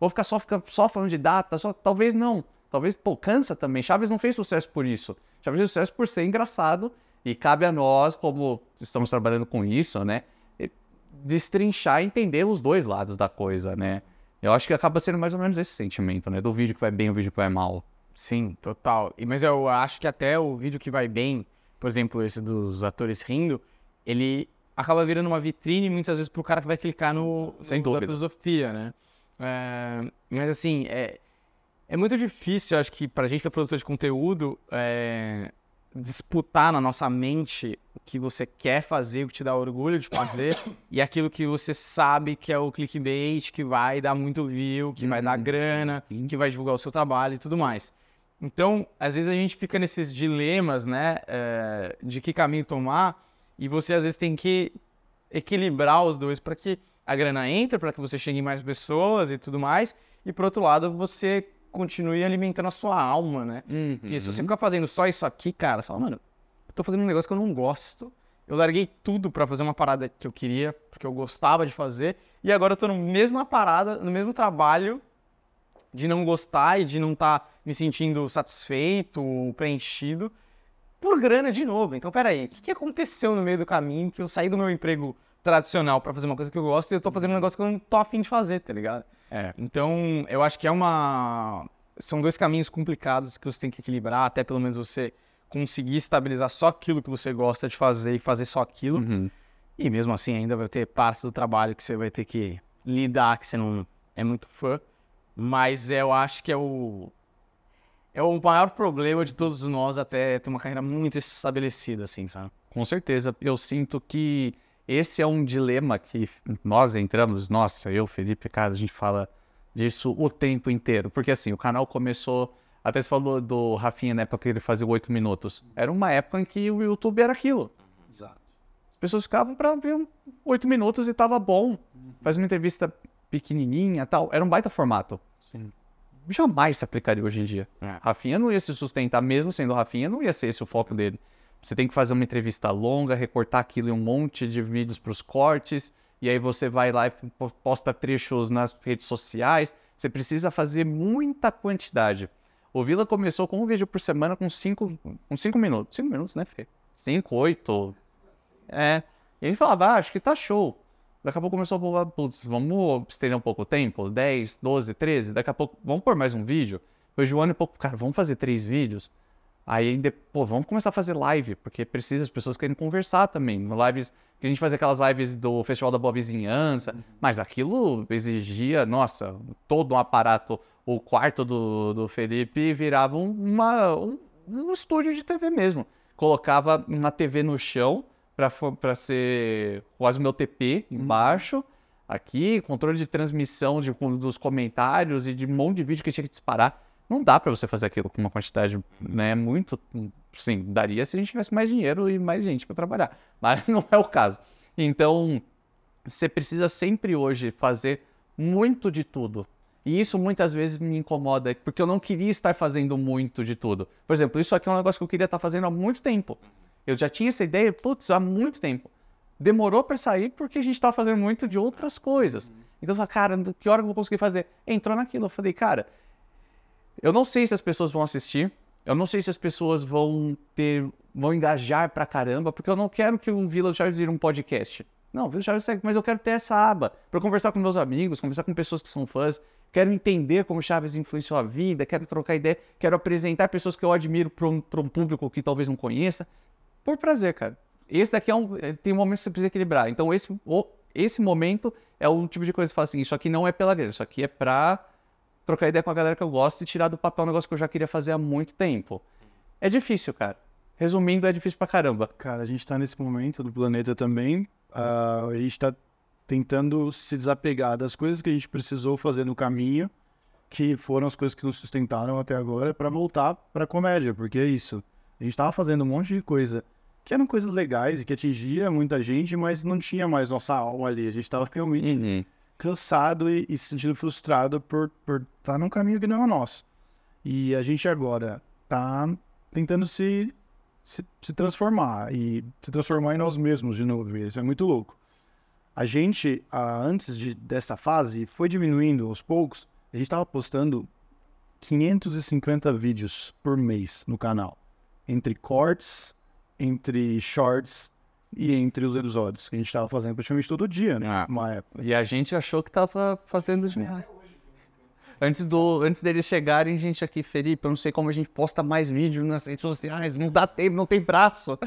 vou ficar só, ficar só falando de data, só, talvez não. Talvez, pô, cansa também. Chaves não fez sucesso por isso. Chaves fez sucesso por ser engraçado e cabe a nós, como estamos trabalhando com isso, né, destrinchar e entender os dois lados da coisa, né. Eu acho que acaba sendo mais ou menos esse sentimento, né, do vídeo que vai bem e o vídeo que vai mal. Sim, total. E- Mas eu acho que até o vídeo que vai bem, por exemplo, esse dos atores rindo, ele acaba virando uma vitrine muitas vezes pro cara que vai clicar no, Sem no- dúvida. da filosofia, né? É, mas assim, é, é muito difícil, acho que pra gente que é produtor de conteúdo, é, disputar na nossa mente o que você quer fazer, o que te dá orgulho de fazer, e aquilo que você sabe que é o clickbait, que vai dar muito view, que vai dar grana, que vai divulgar o seu trabalho e tudo mais. Então, às vezes a gente fica nesses dilemas, né, é, de que caminho tomar, e você às vezes tem que equilibrar os dois para que a grana entre, para que você chegue em mais pessoas e tudo mais, e por outro lado você continue alimentando a sua alma, né? Porque se você ficar fazendo só isso aqui, cara, você fala, mano, eu tô fazendo um negócio que eu não gosto. Eu larguei tudo pra fazer uma parada que eu queria, porque eu gostava de fazer, e agora eu tô na mesma parada, no mesmo trabalho de não gostar e de não estar me sentindo satisfeito, preenchido, por grana de novo. Então, peraí, o que, que aconteceu no meio do caminho que eu saí do meu emprego tradicional pra fazer uma coisa que eu gosto e eu tô fazendo um negócio que eu não tô afim de fazer, tá ligado? É. Então, eu acho que é uma. São dois caminhos complicados que você tem que equilibrar, até pelo menos você conseguir estabilizar só aquilo que você gosta de fazer e fazer só aquilo. Uhum. E mesmo assim, ainda vai ter partes do trabalho que você vai ter que lidar, que você não é muito fã. Mas eu acho que é o. É o maior problema de todos nós até ter uma carreira muito estabelecida, assim, sabe? Com certeza. Eu sinto que esse é um dilema que nós entramos, nossa, eu, Felipe, cara, a gente fala disso o tempo inteiro. Porque assim, o canal começou. Até você falou do Rafinha na época que ele fazia oito minutos. Era uma época em que o YouTube era aquilo. Exato. As pessoas ficavam pra ver oito minutos e tava bom. Faz uma entrevista pequenininha tal. Era um baita formato. Sim. Jamais se aplicaria hoje em dia. É. Rafinha não ia se sustentar, mesmo sendo Rafinha, não ia ser esse o foco dele. Você tem que fazer uma entrevista longa, recortar aquilo em um monte de vídeos para os cortes, e aí você vai lá e po- posta trechos nas redes sociais. Você precisa fazer muita quantidade. O Vila começou com um vídeo por semana com cinco, com cinco minutos. Cinco minutos, né, Fê? Cinco, oito. É. E ele falava, ah, acho que tá show. Daqui a pouco começou a falar, putz, vamos estender um pouco o tempo? 10, 12, 13? Daqui a pouco, vamos pôr mais um vídeo? De um ano e pouco, cara, vamos fazer três vídeos? Aí, pô, vamos começar a fazer live, porque precisa, as pessoas querem conversar também. Lives, que a gente fazia aquelas lives do Festival da Boa Vizinhança, mas aquilo exigia, nossa, todo um aparato. O quarto do, do Felipe virava um- uma, um, um estúdio de TV mesmo. Colocava uma TV no chão pra ser quase o meu TP embaixo. Aqui, controle de transmissão de, dos comentários e de um monte de vídeo que tinha que disparar. Não dá pra você fazer aquilo com uma quantidade, né, muito, sim, daria se a gente tivesse mais dinheiro e mais gente pra trabalhar, mas não é o caso. Então, você precisa sempre hoje fazer muito de tudo. E isso muitas vezes me incomoda, porque eu não queria estar fazendo muito de tudo. Por exemplo, isso aqui é um negócio que eu queria estar fazendo há muito tempo. Eu já tinha essa ideia, putz, há muito tempo. Demorou para sair porque a gente estava fazendo muito de outras coisas. Então eu falei, cara, que hora eu vou conseguir fazer? Entrou naquilo. Eu falei, cara, eu não sei se as pessoas vão assistir, eu não sei se as pessoas vão ter, vão engajar pra caramba, porque eu não quero que o Vila Chaves vire um podcast. Não, Vila Chaves segue, mas eu quero ter essa aba para conversar com meus amigos, conversar com pessoas que são fãs, quero entender como Chaves influenciou a vida, quero trocar ideia, quero apresentar pessoas que eu admiro para um, um público que talvez não conheça, por prazer, cara. Esse daqui é um, é- tem um momento que você precisa equilibrar. Então esse, o- esse momento é o tipo de coisa que você fala assim, isso aqui não é pela grana, isso aqui é pra trocar ideia com a galera que eu gosto e tirar do papel um negócio que eu já queria fazer há muito tempo. É difícil, cara. Resumindo, é difícil pra caramba. Cara, a gente tá nesse momento do planeta também. ah, a gente tá tentando se desapegar das coisas que a gente precisou fazer no caminho que foram as coisas que nos sustentaram até agora para voltar para comédia, porque é isso. A gente tava fazendo um monte de coisa que eram coisas legais e que atingia muita gente, mas não tinha mais nossa alma ali. A gente tava realmente Uhum. Cansado e, e se sentindo frustrado por estar tá num caminho que não é o nosso. E a gente agora tá tentando se, se, se transformar e se transformar em nós mesmos de novo. Isso é muito louco. A gente, ah, antes de, dessa fase, foi diminuindo aos poucos. A gente estava postando 550 vídeos por mês no canal. Entre cortes, entre shorts e entre os episódios. Que a gente estava fazendo praticamente todo dia, né? Ah. Uma época. E a gente achou que tava fazendo demais. Antes, do, antes deles chegarem, gente aqui, Felipe, eu não sei como a gente posta mais vídeo nas redes sociais, não dá tempo, não tem braço.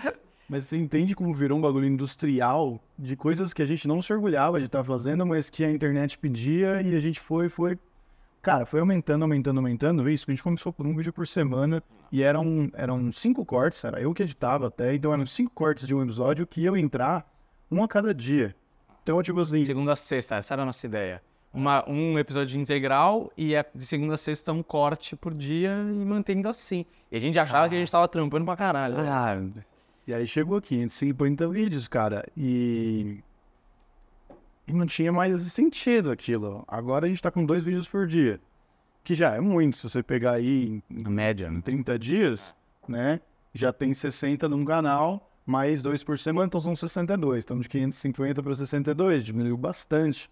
Mas você entende como virou um bagulho industrial de coisas que a gente não se orgulhava de estar fazendo, mas que a internet pedia e a gente foi, foi. Cara, foi aumentando, aumentando, aumentando isso. A gente começou por um vídeo por semana e eram, eram cinco cortes, era eu que editava até, então eram cinco cortes de um episódio que iam entrar um a cada dia. Então, tipo assim, Segunda a sexta, essa era a nossa ideia. Uma, um episódio integral e é de segunda a sexta um corte por dia e mantendo assim. E a gente achava que a gente tava trampando pra caralho. Ah, E aí chegou 550 vídeos, cara, e... E não tinha mais sentido aquilo. Agora a gente tá com dois vídeos por dia. Que já é muito, se você pegar aí em média, né? 30 dias, né? Já tem 60 num canal, mais dois por semana, então são 62. Então de 550 para 62, diminuiu bastante.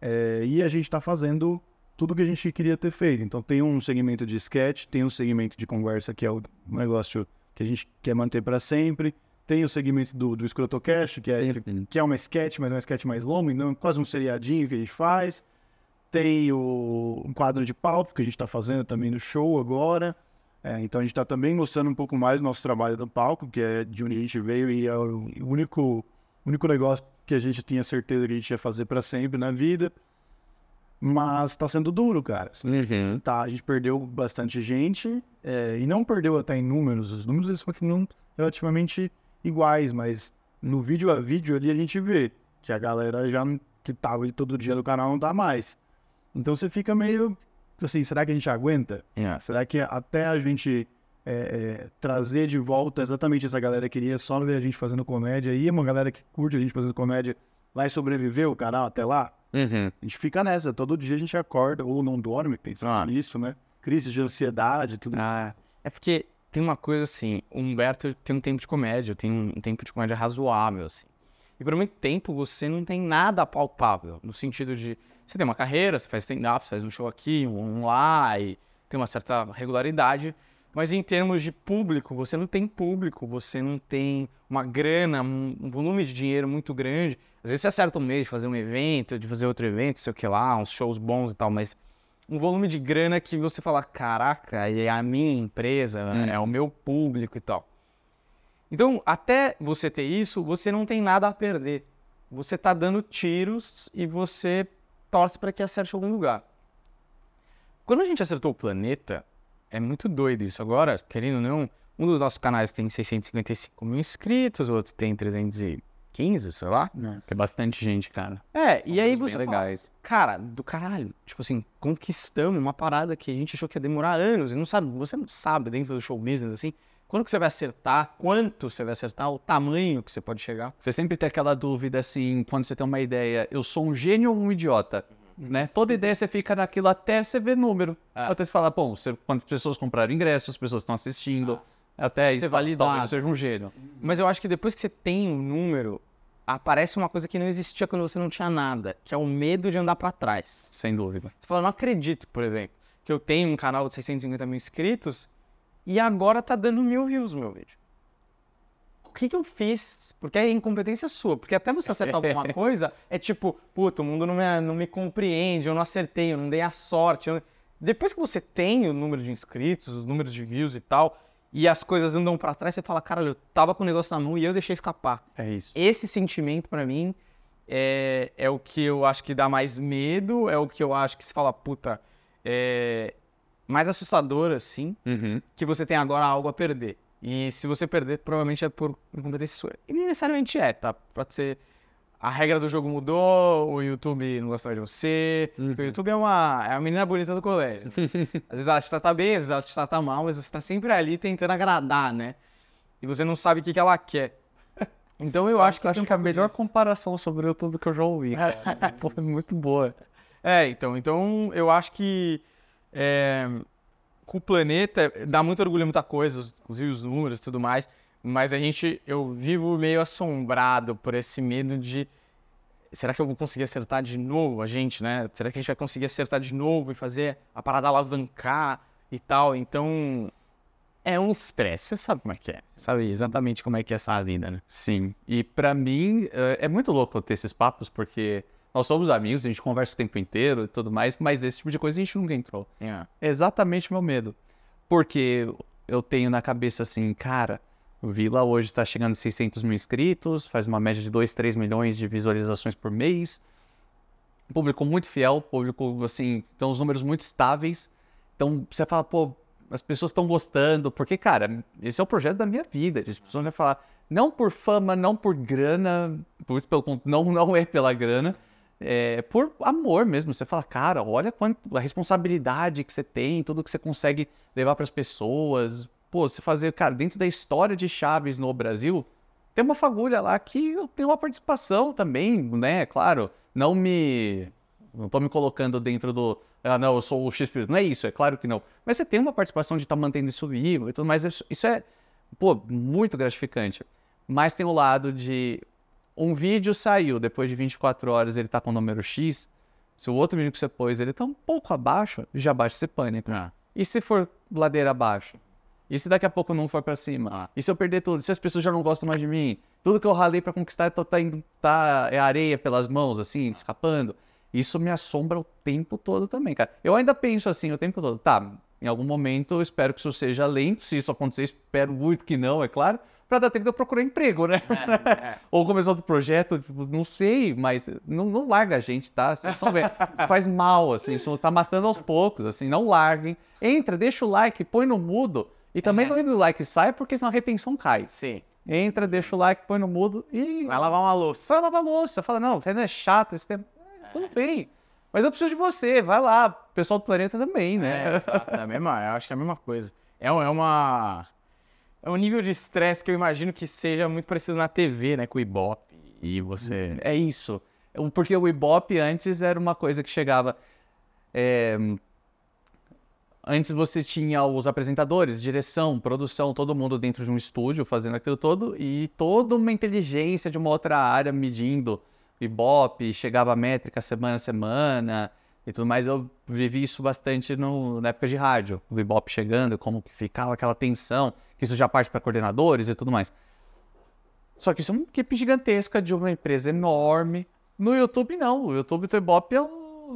É, e a gente tá fazendo tudo que a gente queria ter feito. Então tem um segmento de sketch, tem um segmento de conversa que é o negócio que a gente quer manter para sempre. Tem o segmento do, do Escrotocast, que é, que é uma sketch, mas é uma sketch mais longa, então quase um seriadinho que faz. Tem o um quadro de palco que a gente está fazendo também no show agora. É, então a gente está também mostrando um pouco mais do nosso trabalho do palco, que é de onde a gente veio e é o único, único negócio que a gente tinha certeza que a gente ia fazer para sempre na vida. Mas está sendo duro, cara. uhum. Tá, a gente perdeu bastante gente é, e não perdeu até em números. Os números eles continuam relativamente iguais, mas no vídeo a vídeo ali a gente vê que a galera já que tava ali todo dia no canal não tá mais. Então você fica meio assim, será que a gente aguenta? É. Será que até a gente é, é, trazer de volta exatamente essa galera que queria só ver a gente fazendo comédia e uma galera que curte a gente fazendo comédia vai sobreviver o canal até lá? Uhum. A gente fica nessa, todo dia a gente acorda ou não dorme pensando Ah. nisso, né? Crise de ansiedade, tudo. Ah, é porque tem uma coisa assim, o Humberto tem um tempo de comédia, tem um tempo de comédia razoável, assim. E por muito tempo você não tem nada palpável, no sentido de você tem uma carreira, você faz stand-up, você faz um show aqui, um lá, e tem uma certa regularidade, mas em termos de público, você não tem público, você não tem uma grana, um, um volume de dinheiro muito grande. Às vezes você acerta um mês de fazer um evento, de fazer outro evento, sei o que lá, uns shows bons e tal, mas um volume de grana que você fala, caraca, é a minha empresa, é o meu público e tal. Então, até você ter isso, você não tem nada a perder. Você tá dando tiros e você torce para que acerte algum lugar. Quando a gente acertou o planeta, é muito doido isso. Agora, querendo ou não, um dos nossos canais tem 655 mil inscritos, o outro tem 315, sei lá. É bastante gente, cara. É, e aí você fala, legais. cara, do caralho, tipo assim, conquistamos uma parada que a gente achou que ia demorar anos, e não sabe, você não sabe dentro do show business, assim, quando que você vai acertar, quanto você vai acertar, o tamanho que você pode chegar. Você sempre tem aquela dúvida, assim, quando você tem uma ideia, eu sou um gênio ou um idiota? Né? Toda ideia você fica naquilo até você ver número. É. Até você falar, bom, você, quantas pessoas compraram ingressos, as pessoas estão assistindo. Até aí Você fala, validar. talvez seja um gênio. Mas eu acho que depois que você tem um número, aparece uma coisa que não existia quando você não tinha nada, que é o medo de andar pra trás. Sem dúvida. Você fala, não acredito, por exemplo, que eu tenho um canal de 650 mil inscritos e agora tá dando mil views meu vídeo. O que que eu fiz? Porque é incompetência sua. Porque até você acertar alguma coisa, é tipo, puta, o mundo não me, não me compreende, eu não acertei, eu não dei a sorte. eu- Depois que você tem o número de inscritos, os números de views e tal, e as coisas andam pra trás, você fala, cara, eu tava com o negócio na mão e eu deixei escapar. É isso. Esse sentimento, pra mim, é, é o que eu acho que dá mais medo, é o que eu acho que se fala, puta, é mais assustador, assim, Uhum. que você tem agora algo a perder. E se você perder, provavelmente é por incompetência sua. E nem necessariamente é, tá? Pode ser a regra do jogo mudou, o YouTube não gostava de você. O YouTube é uma, é a menina bonita do colégio. às vezes ela te trata bem, às vezes ela te trata mal, mas você tá sempre ali tentando agradar, né? E você não sabe o que, que ela quer. Então eu acho que, Eu acho um que a melhor disso. comparação sobre o YouTube que eu já ouvi. cara. Pô, é muito boa. É, então, então eu acho que é, com o planeta dá muito orgulho muita coisa, inclusive os números e tudo mais, mas a gente, eu vivo meio assombrado por esse medo de será que eu vou conseguir acertar de novo a gente, né? Será que a gente vai conseguir acertar de novo e fazer a parada alavancar e tal? Então é um estresse, você sabe como é que é, sabe exatamente como é que é essa vida, né? Sim. E pra mim, é é muito louco ter esses papos, porque nós somos amigos, a gente conversa o tempo inteiro e tudo mais, mas esse tipo de coisa a gente nunca entrou. É. É exatamente o meu medo. Porque eu tenho na cabeça assim, cara, o Vila hoje tá chegando a 600 mil inscritos, faz uma média de 2, 3 milhões de visualizações por mês. Público muito fiel, público, assim, então os números muito estáveis. Então você fala, pô, as pessoas estão gostando, porque, cara, esse é o projeto da minha vida. As pessoas vão falar, não por fama, não por grana, por, pelo, não, não é pela grana, é por amor mesmo. Você fala, cara, olha quanto, a responsabilidade que você tem, tudo que você consegue levar para as pessoas. Pô, você fazer, cara, dentro da história de Chaves no Brasil, tem uma fagulha lá que eu tenho uma participação também, né? Claro, não me. Não tô me colocando dentro do. Ah, não, eu sou o X. Não é isso, é claro que não. Mas você tem uma participação de estar mantendo isso vivo e tudo mais. Isso é, pô, muito gratificante. Mas tem o lado de. Um vídeo saiu, depois de 24 horas ele tá com o número X. Se o outro vídeo que você pôs ele tá um pouco abaixo, já baixa esse pânico. Ah. E se for ladeira abaixo? E se daqui a pouco não for pra cima? Ah. E se eu perder tudo? Se as pessoas já não gostam mais de mim? Tudo que eu ralei pra conquistar tá, tá tá, é areia pelas mãos, assim, escapando. Isso me assombra o tempo todo também, cara. Eu ainda penso assim o tempo todo. Tá, em algum momento eu espero que isso seja lento. Se isso acontecer, espero muito que não, é claro. Pra dar tempo de eu procurar emprego, né? É, Ou começar outro projeto, tipo, não sei, mas não, não larga a gente, tá? Vocês estão vendo? Isso faz mal, assim, isso tá matando aos poucos, assim, não larguem. Entra, deixa o like, põe no mudo. E também É. não entra o like sai, porque senão a retenção cai. Sim. Entra, deixa o like, põe no mudo e Vai lavar uma louça. só lava a louça. Fala, não, Fernando é chato esse tempo. Tudo bem. Mas eu preciso de você, vai lá. O pessoal do planeta também, É, né? exato. É a mesma, eu acho que é a mesma coisa. É, é uma. É um nível de estresse que eu imagino que seja muito parecido na TV, né? Com o Ibope. E você. É isso. O- Porque o Ibope antes era uma coisa que chegava. é, Antes você tinha os apresentadores, direção, produção, todo mundo dentro de um estúdio fazendo aquilo todo e toda uma inteligência de uma outra área medindo Ibope, chegava a métrica semana a semana e tudo mais. Eu vivi isso bastante no, na época de rádio, o Ibope chegando, como que ficava aquela tensão, que isso já parte para coordenadores e tudo mais. Só que isso é uma equipe gigantesca de uma empresa enorme. No YouTube, não. O YouTube do Ibope é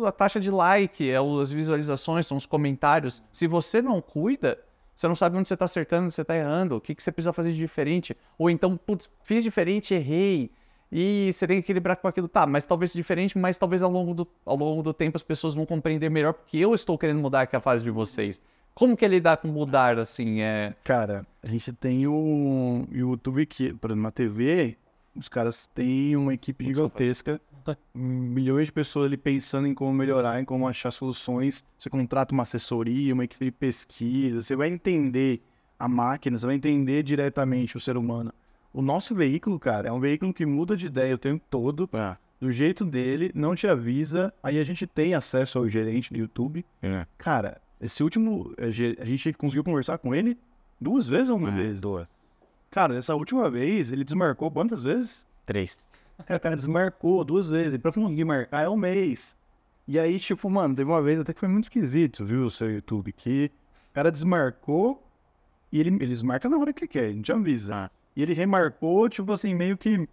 a taxa de like, é as visualizações, são os comentários. Se você não cuida, você não sabe onde você está acertando, onde você está errando, o que, que você precisa fazer de diferente. Ou então, putz, fiz diferente, errei. E você tem que equilibrar com aquilo. Tá, mas talvez diferente, mas talvez ao longo do, ao longo do tempo as pessoas vão compreender melhor, porque eu estou querendo mudar aqui a fase de vocês. Como que é lidar com mudar, assim, é... Cara, a gente tem o YouTube que, por exemplo, na TV, os caras têm uma equipe Desculpa. gigantesca, milhões de pessoas ali pensando em como melhorar, em como achar soluções. Você contrata uma assessoria, uma equipe de pesquisa, você vai entender a máquina, você vai entender diretamente o ser humano. O nosso veículo, cara, é um veículo que muda de ideia o tempo todo, É. do jeito dele, não te avisa. Aí a gente tem acesso ao gerente do YouTube. É. Cara, esse último, a ge- a gente conseguiu conversar com ele duas vezes ou uma É, vez? Duas. Cara, essa última vez, ele desmarcou quantas vezes? Três. Cara, o cara desmarcou duas vezes. E pra conseguir marcar é um mês. E aí, tipo, mano, teve uma vez até que foi muito esquisito, viu, o seu YouTube, que o cara desmarcou e ele, ele desmarca na hora que quer, ele te avisa. Ah. E ele remarcou, tipo assim, meio que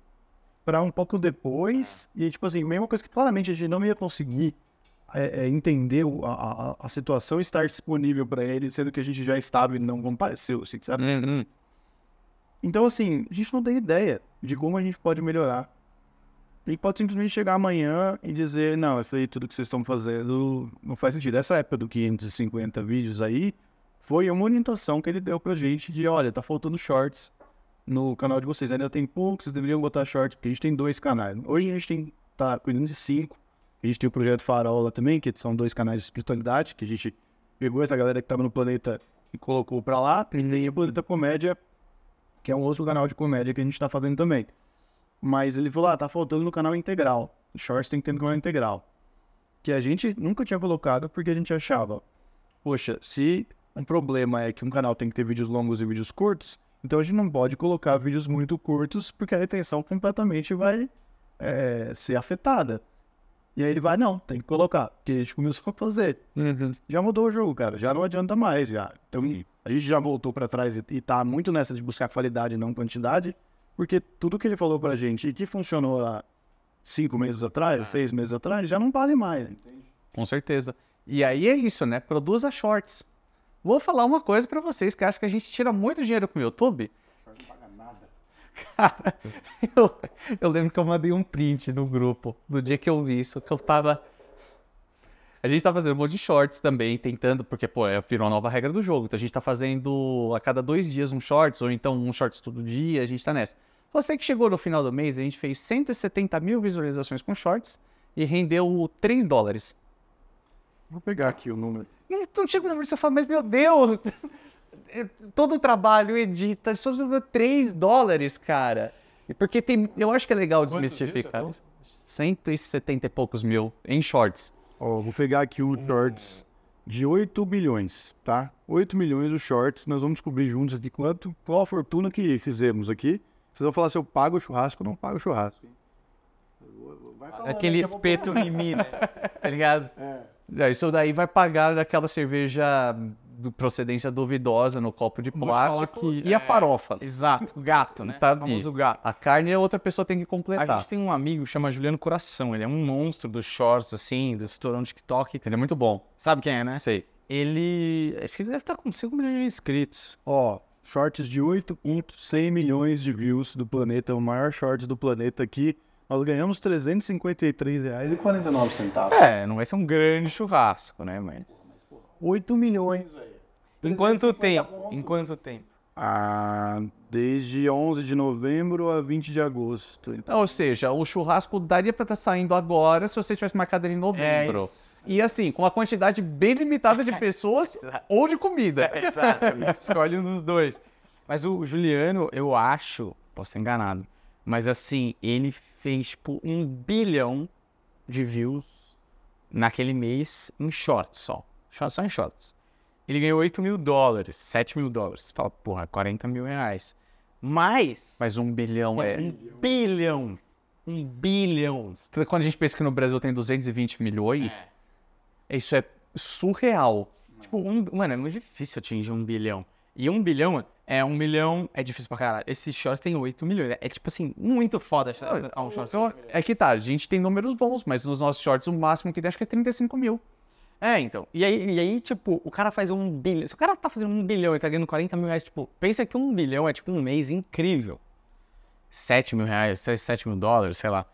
pra um pouco depois. E, tipo assim, mesma coisa que claramente a gente não ia conseguir é, é, entender a, a- a situação e estar disponível pra ele, sendo que a gente já estava e não compareceu, assim, sabe? Hum, hum. Então, assim, a gente não tem ideia de como a gente pode melhorar. Ele pode simplesmente chegar amanhã e dizer, não, isso aí tudo que vocês estão fazendo não faz sentido. Essa época do 550 vídeos aí foi uma orientação que ele deu pra gente de, olha, tá faltando shorts. no canal de vocês. Ainda tem pouco, vocês deveriam botar shorts, porque a gente tem dois canais. Hoje a gente tem, tá cuidando de cinco. A gente tem o Projeto Farol lá também, que são dois canais de espiritualidade, que a gente pegou essa galera que tava no planeta e colocou pra lá. E tem o Planeta Comédia, que é um outro canal de comédia que a gente tá fazendo também. Mas ele falou, ah, tá faltando no canal integral. Shorts tem que ter no canal integral. Que a gente nunca tinha colocado porque a gente achava, poxa, se um problema é que um canal tem que ter vídeos longos e vídeos curtos, então a gente não pode colocar vídeos muito curtos porque a retenção completamente vai é, ser afetada. E aí ele vai, não, tem que colocar. Porque a gente começou a fazer. Já mudou o jogo, cara. Já não adianta mais. Já. Então a gente já voltou pra trás e, e tá muito nessa de buscar qualidade e não quantidade. Porque tudo que ele falou pra gente e que funcionou há cinco meses atrás, seis meses atrás, já não vale mais. Com certeza. E aí é isso, né? Produza shorts. Vou falar uma coisa pra vocês que acham que a gente tira muito dinheiro com o YouTube. Cara, eu, eu lembro que eu mandei um print no grupo do dia que eu vi isso, que eu tava. A gente tá fazendo um monte de shorts também, tentando, porque, pô, é, virou uma nova regra do jogo. Então a gente tá fazendo a cada dois dias um shorts, ou então um shorts todo dia, a gente tá nessa. Você que chegou no final do mês, a gente fez 170 mil visualizações com shorts e rendeu 3 dólares. Vou pegar aqui o número. E tu chega no número você fala, mas meu Deus, todo o trabalho edita, só 3 dólares, cara. E Porque tem, eu acho que é legal desmistificar. você 170 e poucos mil em shorts. Ó, vou pegar aqui um shorts de 8 milhões, tá? 8 milhões os shorts. Nós vamos descobrir juntos aqui quanto, qual a fortuna que fizemos aqui. Vocês vão falar se eu pago o churrasco ou não pago o churrasco. falar, Aquele né, espeto em mim, né? Tá ligado? É, Isso daí vai pagar aquela cerveja de procedência duvidosa no copo de plástico que, e a é, farofa. Exato, o gato, né? Tá o famoso gato. A carne a outra pessoa tem que A completar. gente tem um amigo que chama Juliano Coração. Ele é um monstro dos shorts, assim, do estourão do TikTok. Ele é muito bom. Sabe quem é, né? Sei. Ele. Acho que ele deve estar com 5 milhões de inscritos. Ó, shorts de 8.100 milhões de views do planeta, o maior shorts do planeta aqui. Nós ganhamos R$ 353,49. É, não vai ser um grande churrasco, né? Mas. 8 milhões, velho. Em quanto 350 tempo? conto. Em quanto tempo? Ah, desde 11 de novembro a 20 de agosto. Então, Ou seja, o churrasco daria pra estar saindo agora se você tivesse marcado ele em novembro. isso. E assim, com uma quantidade bem limitada de pessoas ou de comida. Exato. Escolhe um dos dois. Mas o Juliano, eu acho, posso estar enganado, mas assim, ele fez tipo um bilhão de views naquele mês em shorts só. Só em shorts. Ele ganhou 8 mil dólares, 7 mil dólares. Você fala, porra, 40 mil reais. Mas, Mas um bilhão é. um bilhão, um bilhão. Quando a gente pensa que no Brasil tem 220 milhões, isso é surreal. Tipo, um, mano, é muito difícil atingir um bilhão. E um bilhão é um milhão, é difícil pra caralho. Esse shorts tem 8 milhões. É tipo assim, muito foda um shorts. Então, é que tá, a gente tem números bons, mas nos nossos shorts o máximo que tem acho que é 35 mil. É, então. E aí, e aí, tipo, o cara faz um bilhão. Se o cara tá fazendo um bilhão e tá ganhando 40 mil reais, tipo, pensa que um bilhão é tipo um mês incrível. 7 mil reais, 7 mil dólares, sei lá.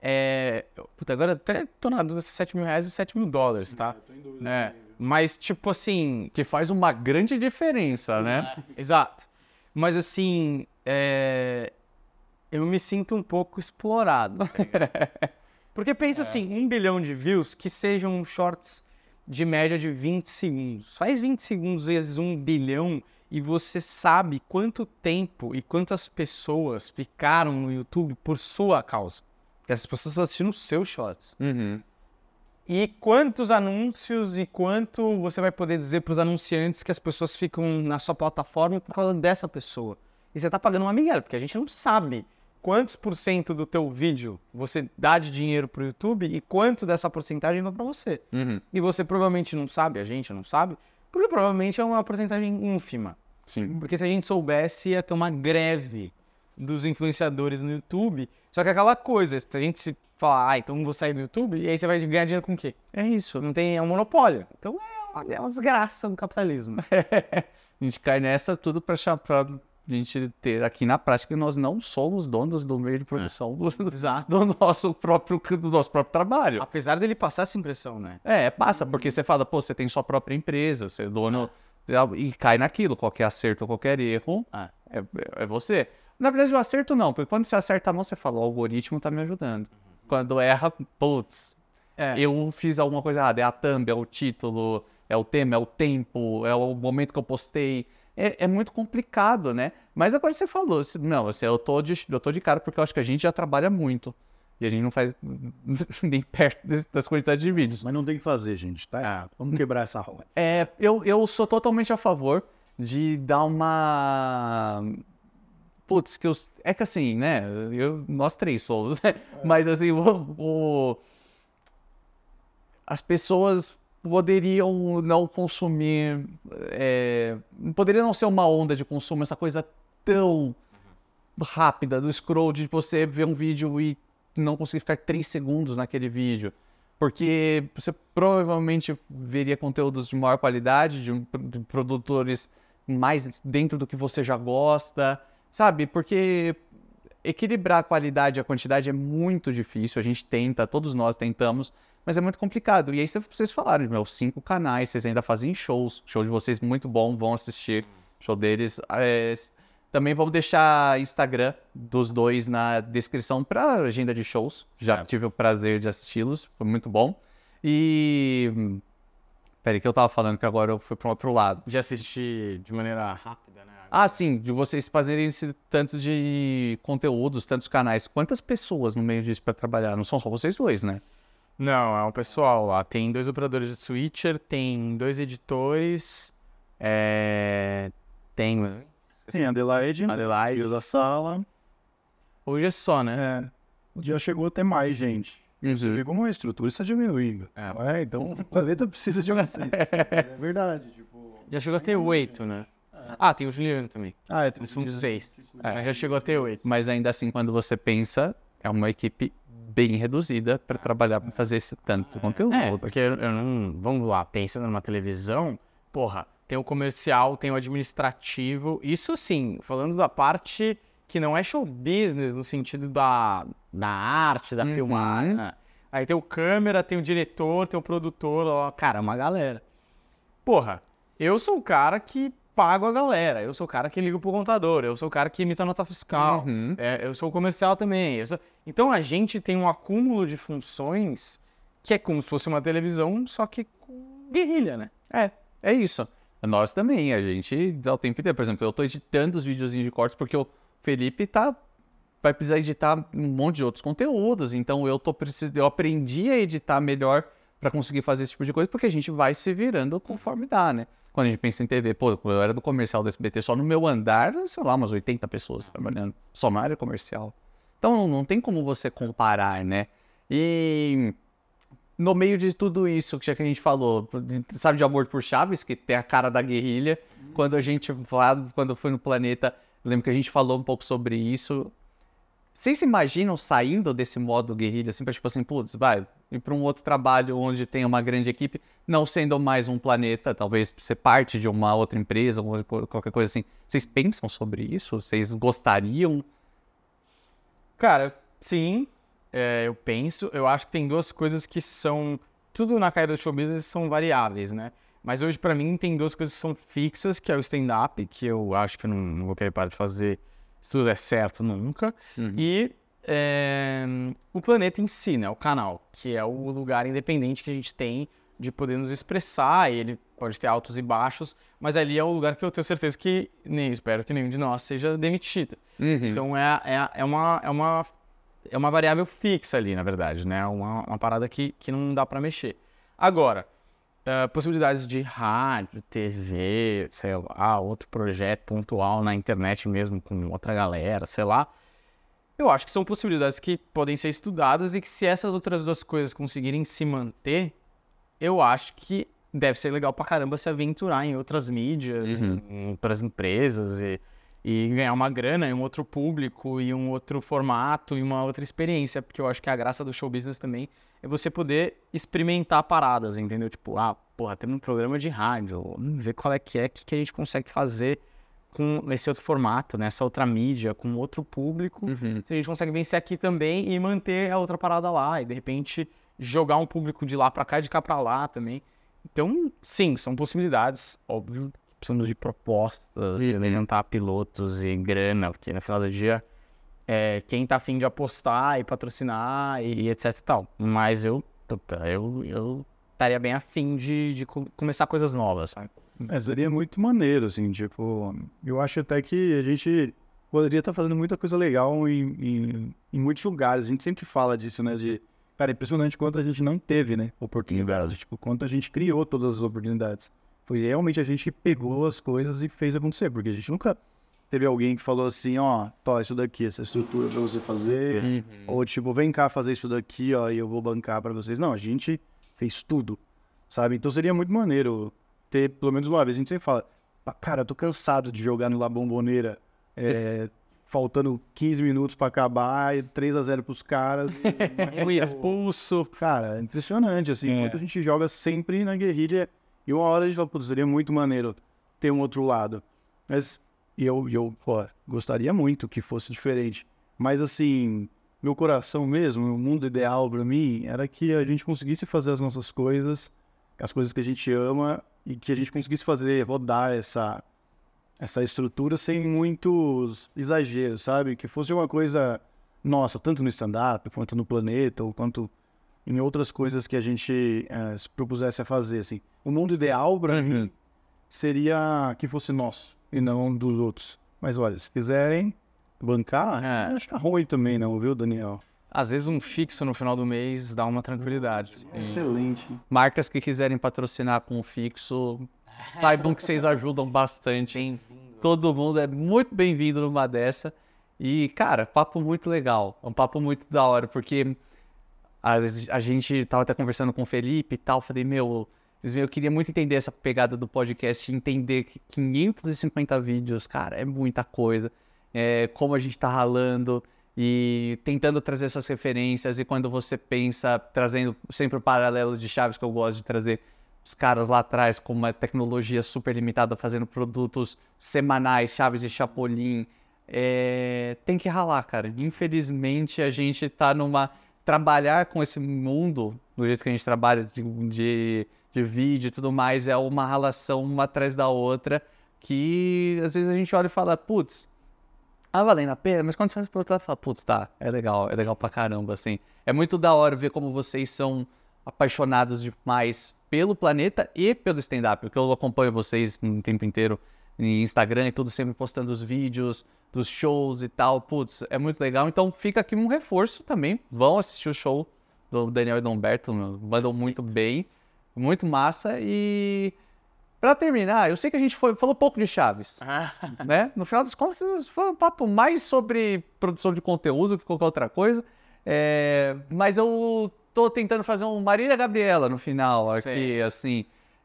É. Puta, agora até tô na dúvida se 7 mil reais ou 7 mil dólares, tá? É. Mas, tipo assim. Que faz uma grande diferença, né? Exato. Mas assim, é, eu me sinto um pouco explorado. Porque pensa assim, um bilhão de views que sejam shorts de média de 20 segundos. Faz 20 segundos vezes um bilhão e você sabe quanto tempo e quantas pessoas ficaram no YouTube por sua causa. Porque essas pessoas estão assistindo os seus shorts. Uhum. E quantos anúncios e quanto você vai poder dizer para os anunciantes que as pessoas ficam na sua plataforma por causa dessa pessoa? E você está pagando uma miguel, porque a gente não sabe quantos por cento do teu vídeo você dá de dinheiro para o YouTube e quanto dessa porcentagem vai para você. Uhum. E você provavelmente não sabe, a gente não sabe, porque provavelmente é uma porcentagem ínfima. Sim. Porque se a gente soubesse, ia ter uma greve dos influenciadores no YouTube. Só que aquela coisa, se a gente se falar, ah, então vou sair do YouTube, e aí você vai ganhar dinheiro com o quê? É isso. Não tem, é um monopólio. Então é uma, é uma desgraça do capitalismo. A gente cai nessa tudo pra, pra gente ter aqui na prática que nós não somos donos do meio de produção do, do nosso próprio do nosso próprio trabalho. Apesar dele passar essa impressão, né? É, passa, porque você fala, pô, você tem sua própria empresa, você é dono. E cai naquilo, qualquer acerto ou qualquer erro Ah. é, é você. Na verdade, o acerto não, porque quando você acerta a mão, você fala, o algoritmo tá me ajudando. Quando erra, putz, É. eu fiz alguma coisa errada. É a thumb, é o título, é o tema, é o tempo, é o momento que eu postei. É, é muito complicado, né? Mas agora você falou, não, assim, eu, tô de, eu tô de cara porque eu acho que a gente já trabalha muito. E a gente não faz nem perto das quantidades de vídeos. Mas não tem que fazer, gente. Tá errado. Vamos quebrar essa roda. É, eu, eu sou totalmente a favor de dar uma. Putz, que os. É que assim, né? Eu, nós três somos, né? Mas assim, o, o- As pessoas poderiam não consumir. É... Poderia não ser uma onda de consumo, essa coisa tão rápida do scroll de você ver um vídeo e não conseguir ficar três segundos naquele vídeo. Porque você provavelmente veria conteúdos de maior qualidade, de, produtores mais dentro do que você já gosta, sabe? Porque equilibrar a qualidade e a quantidade é muito difícil. A gente tenta, todos nós tentamos, mas é muito complicado. E aí cê- vocês falaram, meu, cinco canais, vocês ainda fazem shows. Show de vocês muito bom, vão assistir. Show deles. é, também vamos deixar Instagram dos dois na descrição para agenda de shows. Já Certo. tive o prazer de assisti-los, foi muito bom. E. hum, Peraí, que eu tava falando que agora eu fui para outro lado. De assistir de maneira rápida, né? Ah, sim, de vocês fazerem esse tanto de conteúdos, tantos canais. Quantas pessoas no meio disso para trabalhar? Não são só vocês dois, né? Não, é um pessoal lá. Tem dois operadores de switcher, tem dois editores, é... tem Sim, Adelaide, Adelaide. Da Sala. Hoje é só, né? É, já chegou a ter mais gente. Você vê como a estrutura está diminuindo. É. não é? Então o planeta precisa de. Mas é verdade. Tipo... Já chegou a ter oito, né? Ah, tem o Juliano também. Ah, é, tem São seis. Mas já chegou a ter oito. Mas ainda assim, quando você pensa, é uma equipe bem reduzida para trabalhar para fazer esse tanto de conteúdo. É, porque eu, eu não. Vamos lá, pensando numa televisão, porra, tem o comercial, tem o administrativo. Isso sim, falando da parte que não é show business no sentido da, da arte, da Uhum. filmagem. né? Aí tem o câmera, tem o diretor, tem o produtor, ó, cara, uma galera. Porra, eu sou o cara que pago a galera, eu sou o cara que liga pro contador, eu sou o cara que imita a nota fiscal, Uhum. é, eu sou o comercial também. sou- Então a gente tem um acúmulo de funções que é como se fosse uma televisão, só que com guerrilha, né? É, é isso. Nós também, a gente dá o tempo inteiro. Por exemplo, eu tô editando os videozinhos de cortes porque o Felipe tá vai precisar editar um monte de outros conteúdos, então eu tô precis... eu aprendi a editar melhor para conseguir fazer esse tipo de coisa, porque a gente vai se virando conforme dá, né? Quando a gente pensa em TV, pô, eu era do comercial do SBT, só no meu andar, sei lá, umas 80 pessoas trabalhando, só na área comercial. Então não tem como você comparar, né? E no meio de tudo isso, que a gente falou, sabe de Amor por Chaves, que tem a cara da guerrilha, quando a gente quando foi no planeta, lembro que a gente falou um pouco sobre isso. Vocês se imaginam saindo desse modo guerrilha, assim, pra tipo assim, putz, vai, ir pra um outro trabalho onde tem uma grande equipe, não sendo mais um planeta, talvez ser parte de uma outra empresa, qualquer coisa assim. Vocês pensam sobre isso? Vocês gostariam? Cara, sim, é, eu penso. Eu acho que tem duas coisas que são. Tudo na carreira do show business são variáveis, né? Mas hoje, pra mim, tem duas coisas que são fixas, que é o stand-up, que eu acho que eu não, não vou querer parar de fazer se tudo é certo nunca. E é, o planeta em si, né? O canal, que é o lugar independente que a gente tem de poder nos expressar. Ele pode ter altos e baixos, mas ali é o lugar que eu tenho certeza que nem espero que nenhum de nós seja demitido. Então é, é, é, uma, é, uma, é uma variável fixa ali, na verdade, né? Uma, uma parada que, que não dá pra mexer. Agora, eh, possibilidades de rádio, TV, sei lá, outro projeto pontual na internet mesmo, com outra galera, sei lá. Eu acho que são possibilidades que podem ser estudadas e que se essas outras duas coisas conseguirem se manter, eu acho que deve ser legal pra caramba se aventurar em outras mídias, Uhum. em outras empresas e, e ganhar uma grana em um outro público e um outro formato e uma outra experiência, porque eu acho que a graça do show business também é você poder experimentar paradas, entendeu? Tipo, ah, porra, temos um programa de rádio, vamos ver qual é que é, o que, que a gente consegue fazer com esse outro formato, nessa outra mídia, com outro público, Uhum. se a gente consegue vencer aqui também e manter a outra parada lá, e de repente jogar um público de lá pra cá e de cá pra lá também. Então, sim, são possibilidades, óbvio, que de propostas, de levantar pilotos e grana, porque no final do dia é quem tá afim de apostar e patrocinar e, e etc e tal. Mas eu, puta, eu, eu estaria bem afim de, de co- começar coisas novas, sabe? É, seria muito maneiro, assim, tipo, eu acho até que a gente poderia estar fazendo muita coisa legal em, em, em muitos lugares. A gente sempre fala disso, né? De, cara, é impressionante quanto a gente não teve, né? Oportunidades. Tipo, quanto a gente criou todas as oportunidades. Foi realmente a gente que pegou as coisas e fez acontecer, porque a gente nunca teve alguém que falou assim, ó, tó, isso daqui, essa estrutura pra você fazer. Ou tipo, vem cá fazer isso daqui, ó, e eu vou bancar pra vocês. Não, a gente fez tudo, sabe? Então seria muito maneiro ter, pelo menos uma vez, a gente sempre fala, "Ah, cara, eu tô cansado de jogar no La Bombonera, é, faltando 15 minutos pra acabar, e 3 a 0 pros caras. expulso. Cara, é impressionante, assim, É. enquanto a gente joga sempre na guerrilha, e uma hora a gente fala, putz, seria muito maneiro ter um outro lado. Mas eu, eu pô, gostaria muito que fosse diferente. Mas, assim, meu coração mesmo, o mundo ideal pra mim, era que a gente conseguisse fazer as nossas coisas, as coisas que a gente ama, e que a gente conseguisse fazer, rodar essa, essa estrutura sem muitos exageros, sabe? Que fosse uma coisa nossa, tanto no stand-up, quanto no planeta, ou quanto em outras coisas que a gente eh, se propusesse a fazer, assim. O mundo ideal, pra mim, seria que fosse nosso, e não dos outros. Mas olha, se quiserem bancar, É. acho ruim também não, viu, Daniel? Às vezes um fixo no final do mês dá uma tranquilidade. Excelente. Marcas que quiserem patrocinar com o fixo, saibam que vocês ajudam bastante. Todo mundo é muito bem-vindo numa dessa. E, cara, papo muito legal. É um papo muito da hora, porque às vezes a gente tava até conversando com o Felipe e tal. Falei, meu, eu queria muito entender essa pegada do podcast, entender que 550 vídeos, cara, é muita coisa. É, como a gente tá ralando e tentando trazer essas referências. E quando você pensa, trazendo sempre o paralelo de Chaves, que eu gosto de trazer os caras lá atrás com uma tecnologia super limitada, fazendo produtos semanais, Chaves e Chapolin. É, tem que ralar, cara. Infelizmente, a gente tá numa. Trabalhar com esse mundo, do jeito que a gente trabalha, de, de, de vídeo e tudo mais, é uma relação uma atrás da outra, que às vezes a gente olha e fala, putz, ah, valendo a pena, mas quando você olha pro outro lado, fala, putz, tá, é legal, é legal pra caramba, assim. É muito da hora ver como vocês são apaixonados demais pelo planeta e pelo stand-up, porque eu acompanho vocês o tempo inteiro em Instagram e tudo, sempre postando os vídeos dos shows e tal. Putz, é muito legal. Então fica aqui um reforço também. Vão assistir o show do Daniel e do Humberto, mandam muito bem, muito massa. E pra terminar, eu sei que a gente foi, falou pouco de Chaves, né? No final das contas, foi um papo mais sobre produção de conteúdo que qualquer outra coisa. É, mas eu tô tentando fazer um Marília Gabriela no final aqui, Sei. assim,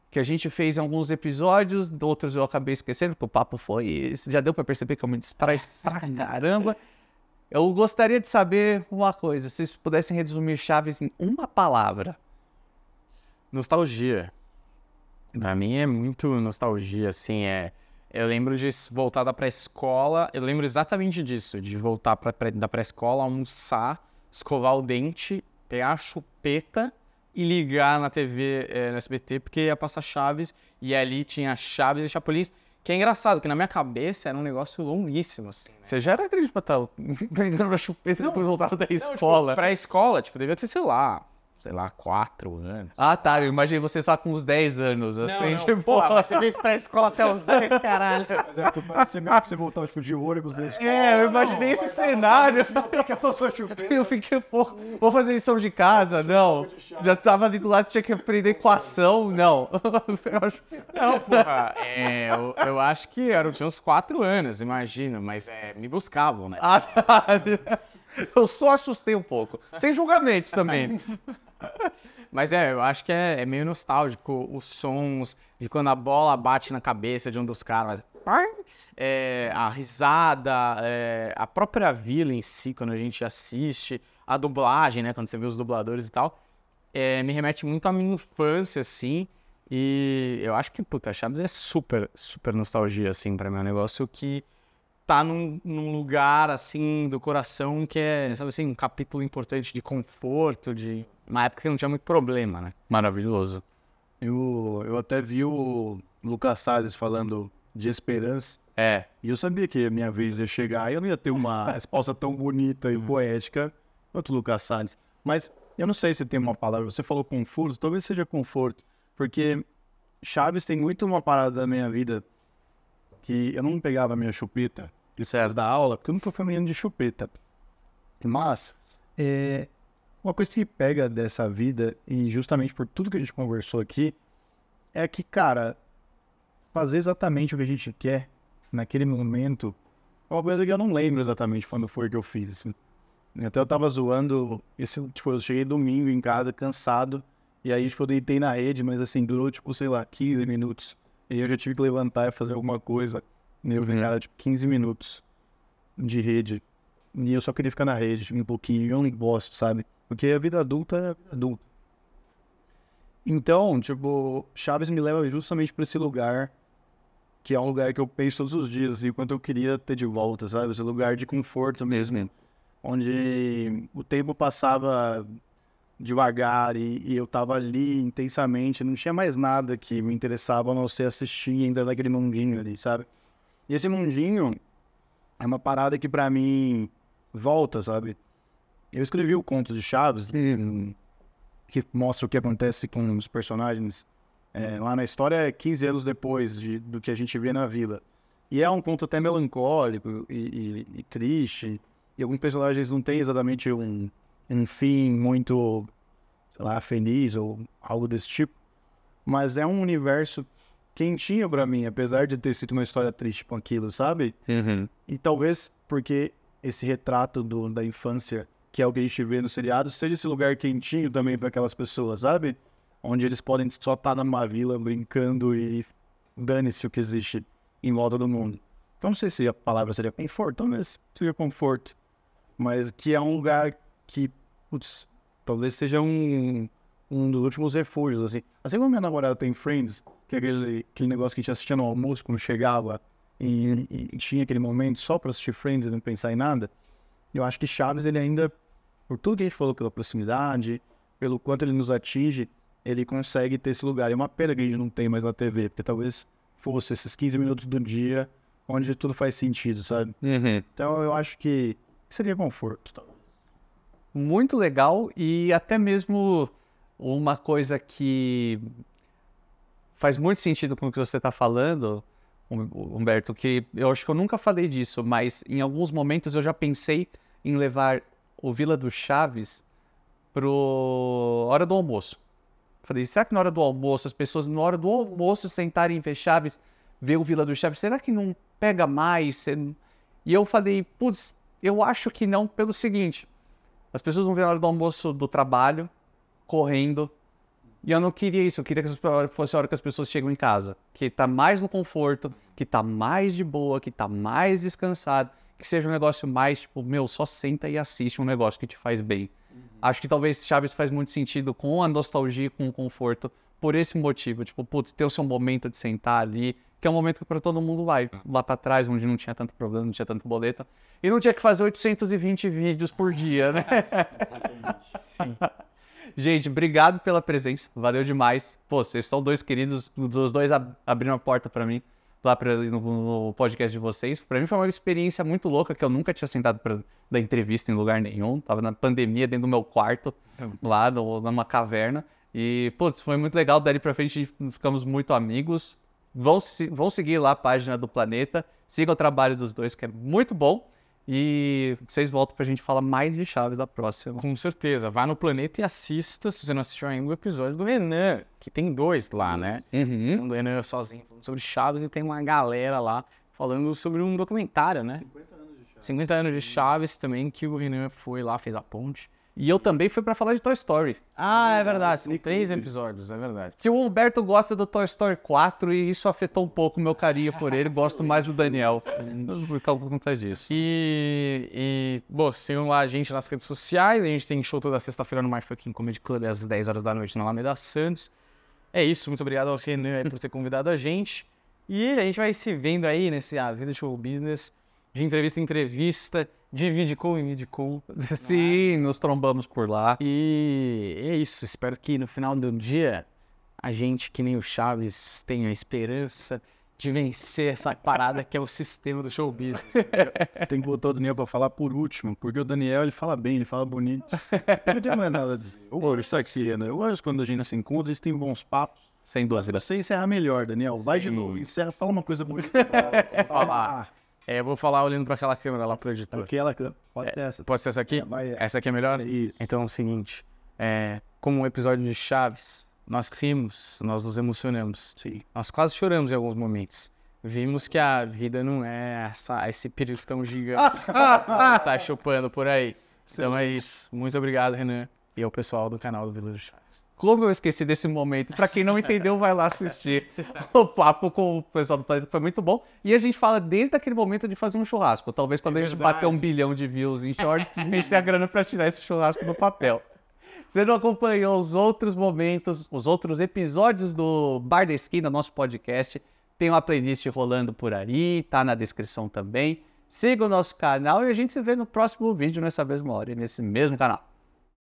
que a gente fez em alguns episódios, outros eu acabei esquecendo, porque o papo foi. Já deu pra perceber que eu me distraio pra caramba. Eu gostaria de saber uma coisa, se vocês pudessem resumir Chaves em uma palavra. Nostalgia. Pra mim é muito nostalgia, assim, é... Eu lembro de voltar da pré-escola, eu lembro exatamente disso, de voltar pra, pré- da pré-escola, almoçar, escovar o dente, pegar a chupeta e ligar na TV, eh, no SBT, porque ia passar Chaves, e ali tinha Chaves e Chapulins, que é engraçado, que na minha cabeça era um negócio longuíssimo, assim, né? Você já era grande pra estar pegando a chupeta e depois voltava da escola. Pré-escola, tipo, devia ter, sei lá, sei lá, quatro anos. Ah, tá. Eu imaginei você só com uns 10 anos, assim, tipo... Porra, você fez pré-escola até os 10, caralho. Mas é, tu parece mesmo que você voltava tipo, de ônibus da escola. É, eu imaginei esse cenário. Eu fiquei, pô, vou fazer lição de casa? Não. Já tava ali do lado, tinha que aprender equação? Não. Não, porra, é, eu, eu acho que eu tinha uns 4 anos, imagino, mas é, me buscavam, né? Ah, tá. Eu só assustei um pouco. Sem julgamentos também. Mas é, eu acho que é, é meio nostálgico os sons de quando a bola bate na cabeça de um dos caras. É, a risada, é, a própria vila em si, quando a gente assiste, a dublagem, né? Quando você vê os dubladores e tal, é, me remete muito à minha infância, assim. E eu acho que, puta, Chaves é super, super nostalgia, assim, pra mim. É um negócio que tá num, num lugar, assim, do coração que é, sabe assim, um capítulo importante de conforto, de uma época que não tinha muito problema, né? Maravilhoso. Eu, eu até vi o, Lucas Salles falando de esperança. É. E eu sabia que a minha vez ia chegar e eu não ia ter uma resposta tão bonita e poética quanto o Lucas Salles. Mas eu não sei se tem uma palavra. Você falou conforto, talvez seja conforto. Porque Chaves tem muito uma parada da minha vida que eu não pegava a minha chupeta Certo. da aula, porque eu nunca fui menino de chupeta. Mas, é, uma coisa que pega dessa vida, e justamente por tudo que a gente conversou aqui, é que, cara, fazer exatamente o que a gente quer naquele momento é uma coisa que eu não lembro exatamente quando foi que eu fiz, assim. Até eu tava zoando, esse, tipo, eu cheguei domingo em casa, cansado, e aí, tipo, eu deitei na rede, mas assim, durou, tipo, sei lá, 15 minutos. E eu já tive que levantar e fazer alguma coisa. E eu vi, Uhum. cara, tipo, 15 minutos de rede. E eu só queria ficar na rede um pouquinho, eu não gosto, sabe? Porque a vida adulta é a vida adulta. Então, tipo, Chaves me leva justamente pra esse lugar, que é um lugar que eu penso todos os dias, assim, o quanto eu queria ter de volta, sabe? Esse lugar de conforto mesmo, onde o tempo passava devagar e, e eu tava ali intensamente, não tinha mais nada que me interessava a não ser assistir e entrar naquele mundinho ali, sabe? E esse mundinho é uma parada que pra mim volta, sabe? Eu escrevi o conto de Chaves, que, mostra o que acontece com os personagens é, lá na história, é 15 anos depois de, do que a gente vê na vila. E é um conto até melancólico e, e- e triste. E alguns personagens não têm exatamente um, um fim muito, sei lá, feliz ou algo desse tipo. Mas é um universo quentinho pra mim, apesar de ter sido uma história triste com aquilo, sabe? Uhum. E talvez porque esse retrato do- da infância, que é o que a gente vê no seriado, seja esse lugar quentinho também para aquelas pessoas, sabe? Onde eles podem só estar numa vila brincando e dane-se o que existe em volta do mundo. Então não sei se a palavra seria conforto, talvez seja conforto. Mas que é um lugar que, putz, talvez seja um, um dos últimos refúgios, assim. Assim como minha namorada tem Friends, que é aquele, aquele negócio que a gente assistia no almoço quando chegava e, e- tinha aquele momento só pra assistir Friends e não pensar em nada. Eu acho que Chaves, ele ainda, por tudo que a gente falou, pela proximidade, pelo quanto ele nos atinge, ele consegue ter esse lugar. É uma pena que a gente não tem mais na TV, porque talvez fosse esses 15 minutos do dia onde tudo faz sentido, sabe? Uhum. Então eu acho que seria conforto. talvez. Muito legal e até mesmo uma coisa que faz muito sentido com o que você está falando, Hum- Humberto, que eu acho que eu nunca falei disso, mas em alguns momentos eu já pensei em levar o Vila do Chaves pro hora do almoço. Falei, será que na hora do almoço, as pessoas na hora do almoço sentarem em ver Chaves, ver o Vila do Chaves, será que não pega mais? E eu falei, putz, eu acho que não pelo seguinte, as pessoas vão ver na hora do almoço do trabalho, correndo. E eu não queria isso, eu queria que fosse a hora que as pessoas chegam em casa. Que tá mais no conforto, que tá mais de boa, que tá mais descansado. Que seja um negócio mais, tipo, meu, só senta e assiste um negócio que te faz bem. Acho que talvez Chaves faz muito sentido com a nostalgia e com o conforto por esse motivo. Tipo, putz, ter o seu momento de sentar ali, que é um momento que para todo mundo vai. Lá para trás, onde não tinha tanto problema, não tinha tanto boleto. E não tinha que fazer 820 vídeos por dia, né? Gente, obrigado pela presença. Valeu demais. Pô, vocês são dois queridos. Os dois ab- abriram a porta pra mim lá pra, no, no podcast de vocês. Pra mim foi uma experiência muito louca que eu nunca tinha sentado pra dar entrevista em lugar nenhum. Tava na pandemia dentro do meu quarto, lá no- numa caverna. E, putz, foi muito legal. Dali pra frente ficamos muito amigos. Vão, vão seguir lá a página do Planeta. Siga o trabalho dos dois, que é muito bom. E vocês voltam pra gente falar mais de Chaves da próxima. Com certeza. Vá no Planeta e assista, se você não assistiu ainda, o episódio do Renan, que tem dois lá, né? Uhum. Um do Renan sozinho falando sobre Chaves e tem uma galera lá falando sobre um documentário, né? 50 anos de Chaves. 50 anos de Chaves também, que o Renan foi lá, fez a ponte. E eu também fui pra falar de Toy Story. Ah, é verdade. São três episódios, é verdade. Que o Humberto gosta do Toy Story 4 e isso afetou um pouco o meu carinho por ele. Gosto mais do Daniel. Por conta disso. E, e bom, sigam lá a gente nas redes sociais. A gente tem show toda sexta-feira no My Fucking Comedy Club às 10 horas da noite na Alameda Santos. É isso, muito obrigado ao Renan por ter convidado a gente. E a gente vai se vendo aí nesse A Vida Show Business, de entrevista em entrevista, de Vidicom em Vidicom. Sim, nos trombamos por lá. E é isso, espero que no final do dia a gente, que nem o Chaves, tem a esperança de vencer essa parada que é o sistema do show business. Tem que botar o Daniel pra falar por último, porque o Daniel, ele fala bem, ele fala bonito. Não tem mais nada a dizer. Eu gosto disso aqui, né? Eu gosto quando a gente se encontra, eles têm bons papos. Sem dúvida. Você encerra melhor, Daniel. Vai de novo. Encerra, fala uma coisa bonita. Fala. É, eu vou falar olhando pra aquela câmera lá pro editor. Aquela, pode ser essa. Pode ser essa aqui? Vai, Essa aqui é melhor? Isso. Então é o seguinte, é, como um episódio de Chaves, nós rimos, nós nos emocionamos. Sim. Nós quase choramos em alguns momentos. Vimos que a vida não é essa, esse período tão gigante que sai chupando por aí. Então é isso. Muito obrigado, Renan. E ao pessoal do canal do Vila do Chaves. Como eu esqueci desse momento? Pra quem não entendeu, vai lá assistir o papo com o pessoal do Planeta, foi muito bom. E a gente fala desde aquele momento de fazer um churrasco. Talvez quando a gente bater um bilhão de views em shorts, a gente tenha a grana pra tirar esse churrasco do papel. Você não acompanhou os outros momentos, os outros episódios do Bar da Esquina, nosso podcast, tem uma playlist rolando por aí, tá na descrição também. Siga o nosso canal e a gente se vê no próximo vídeo nessa mesma hora, e nesse mesmo canal.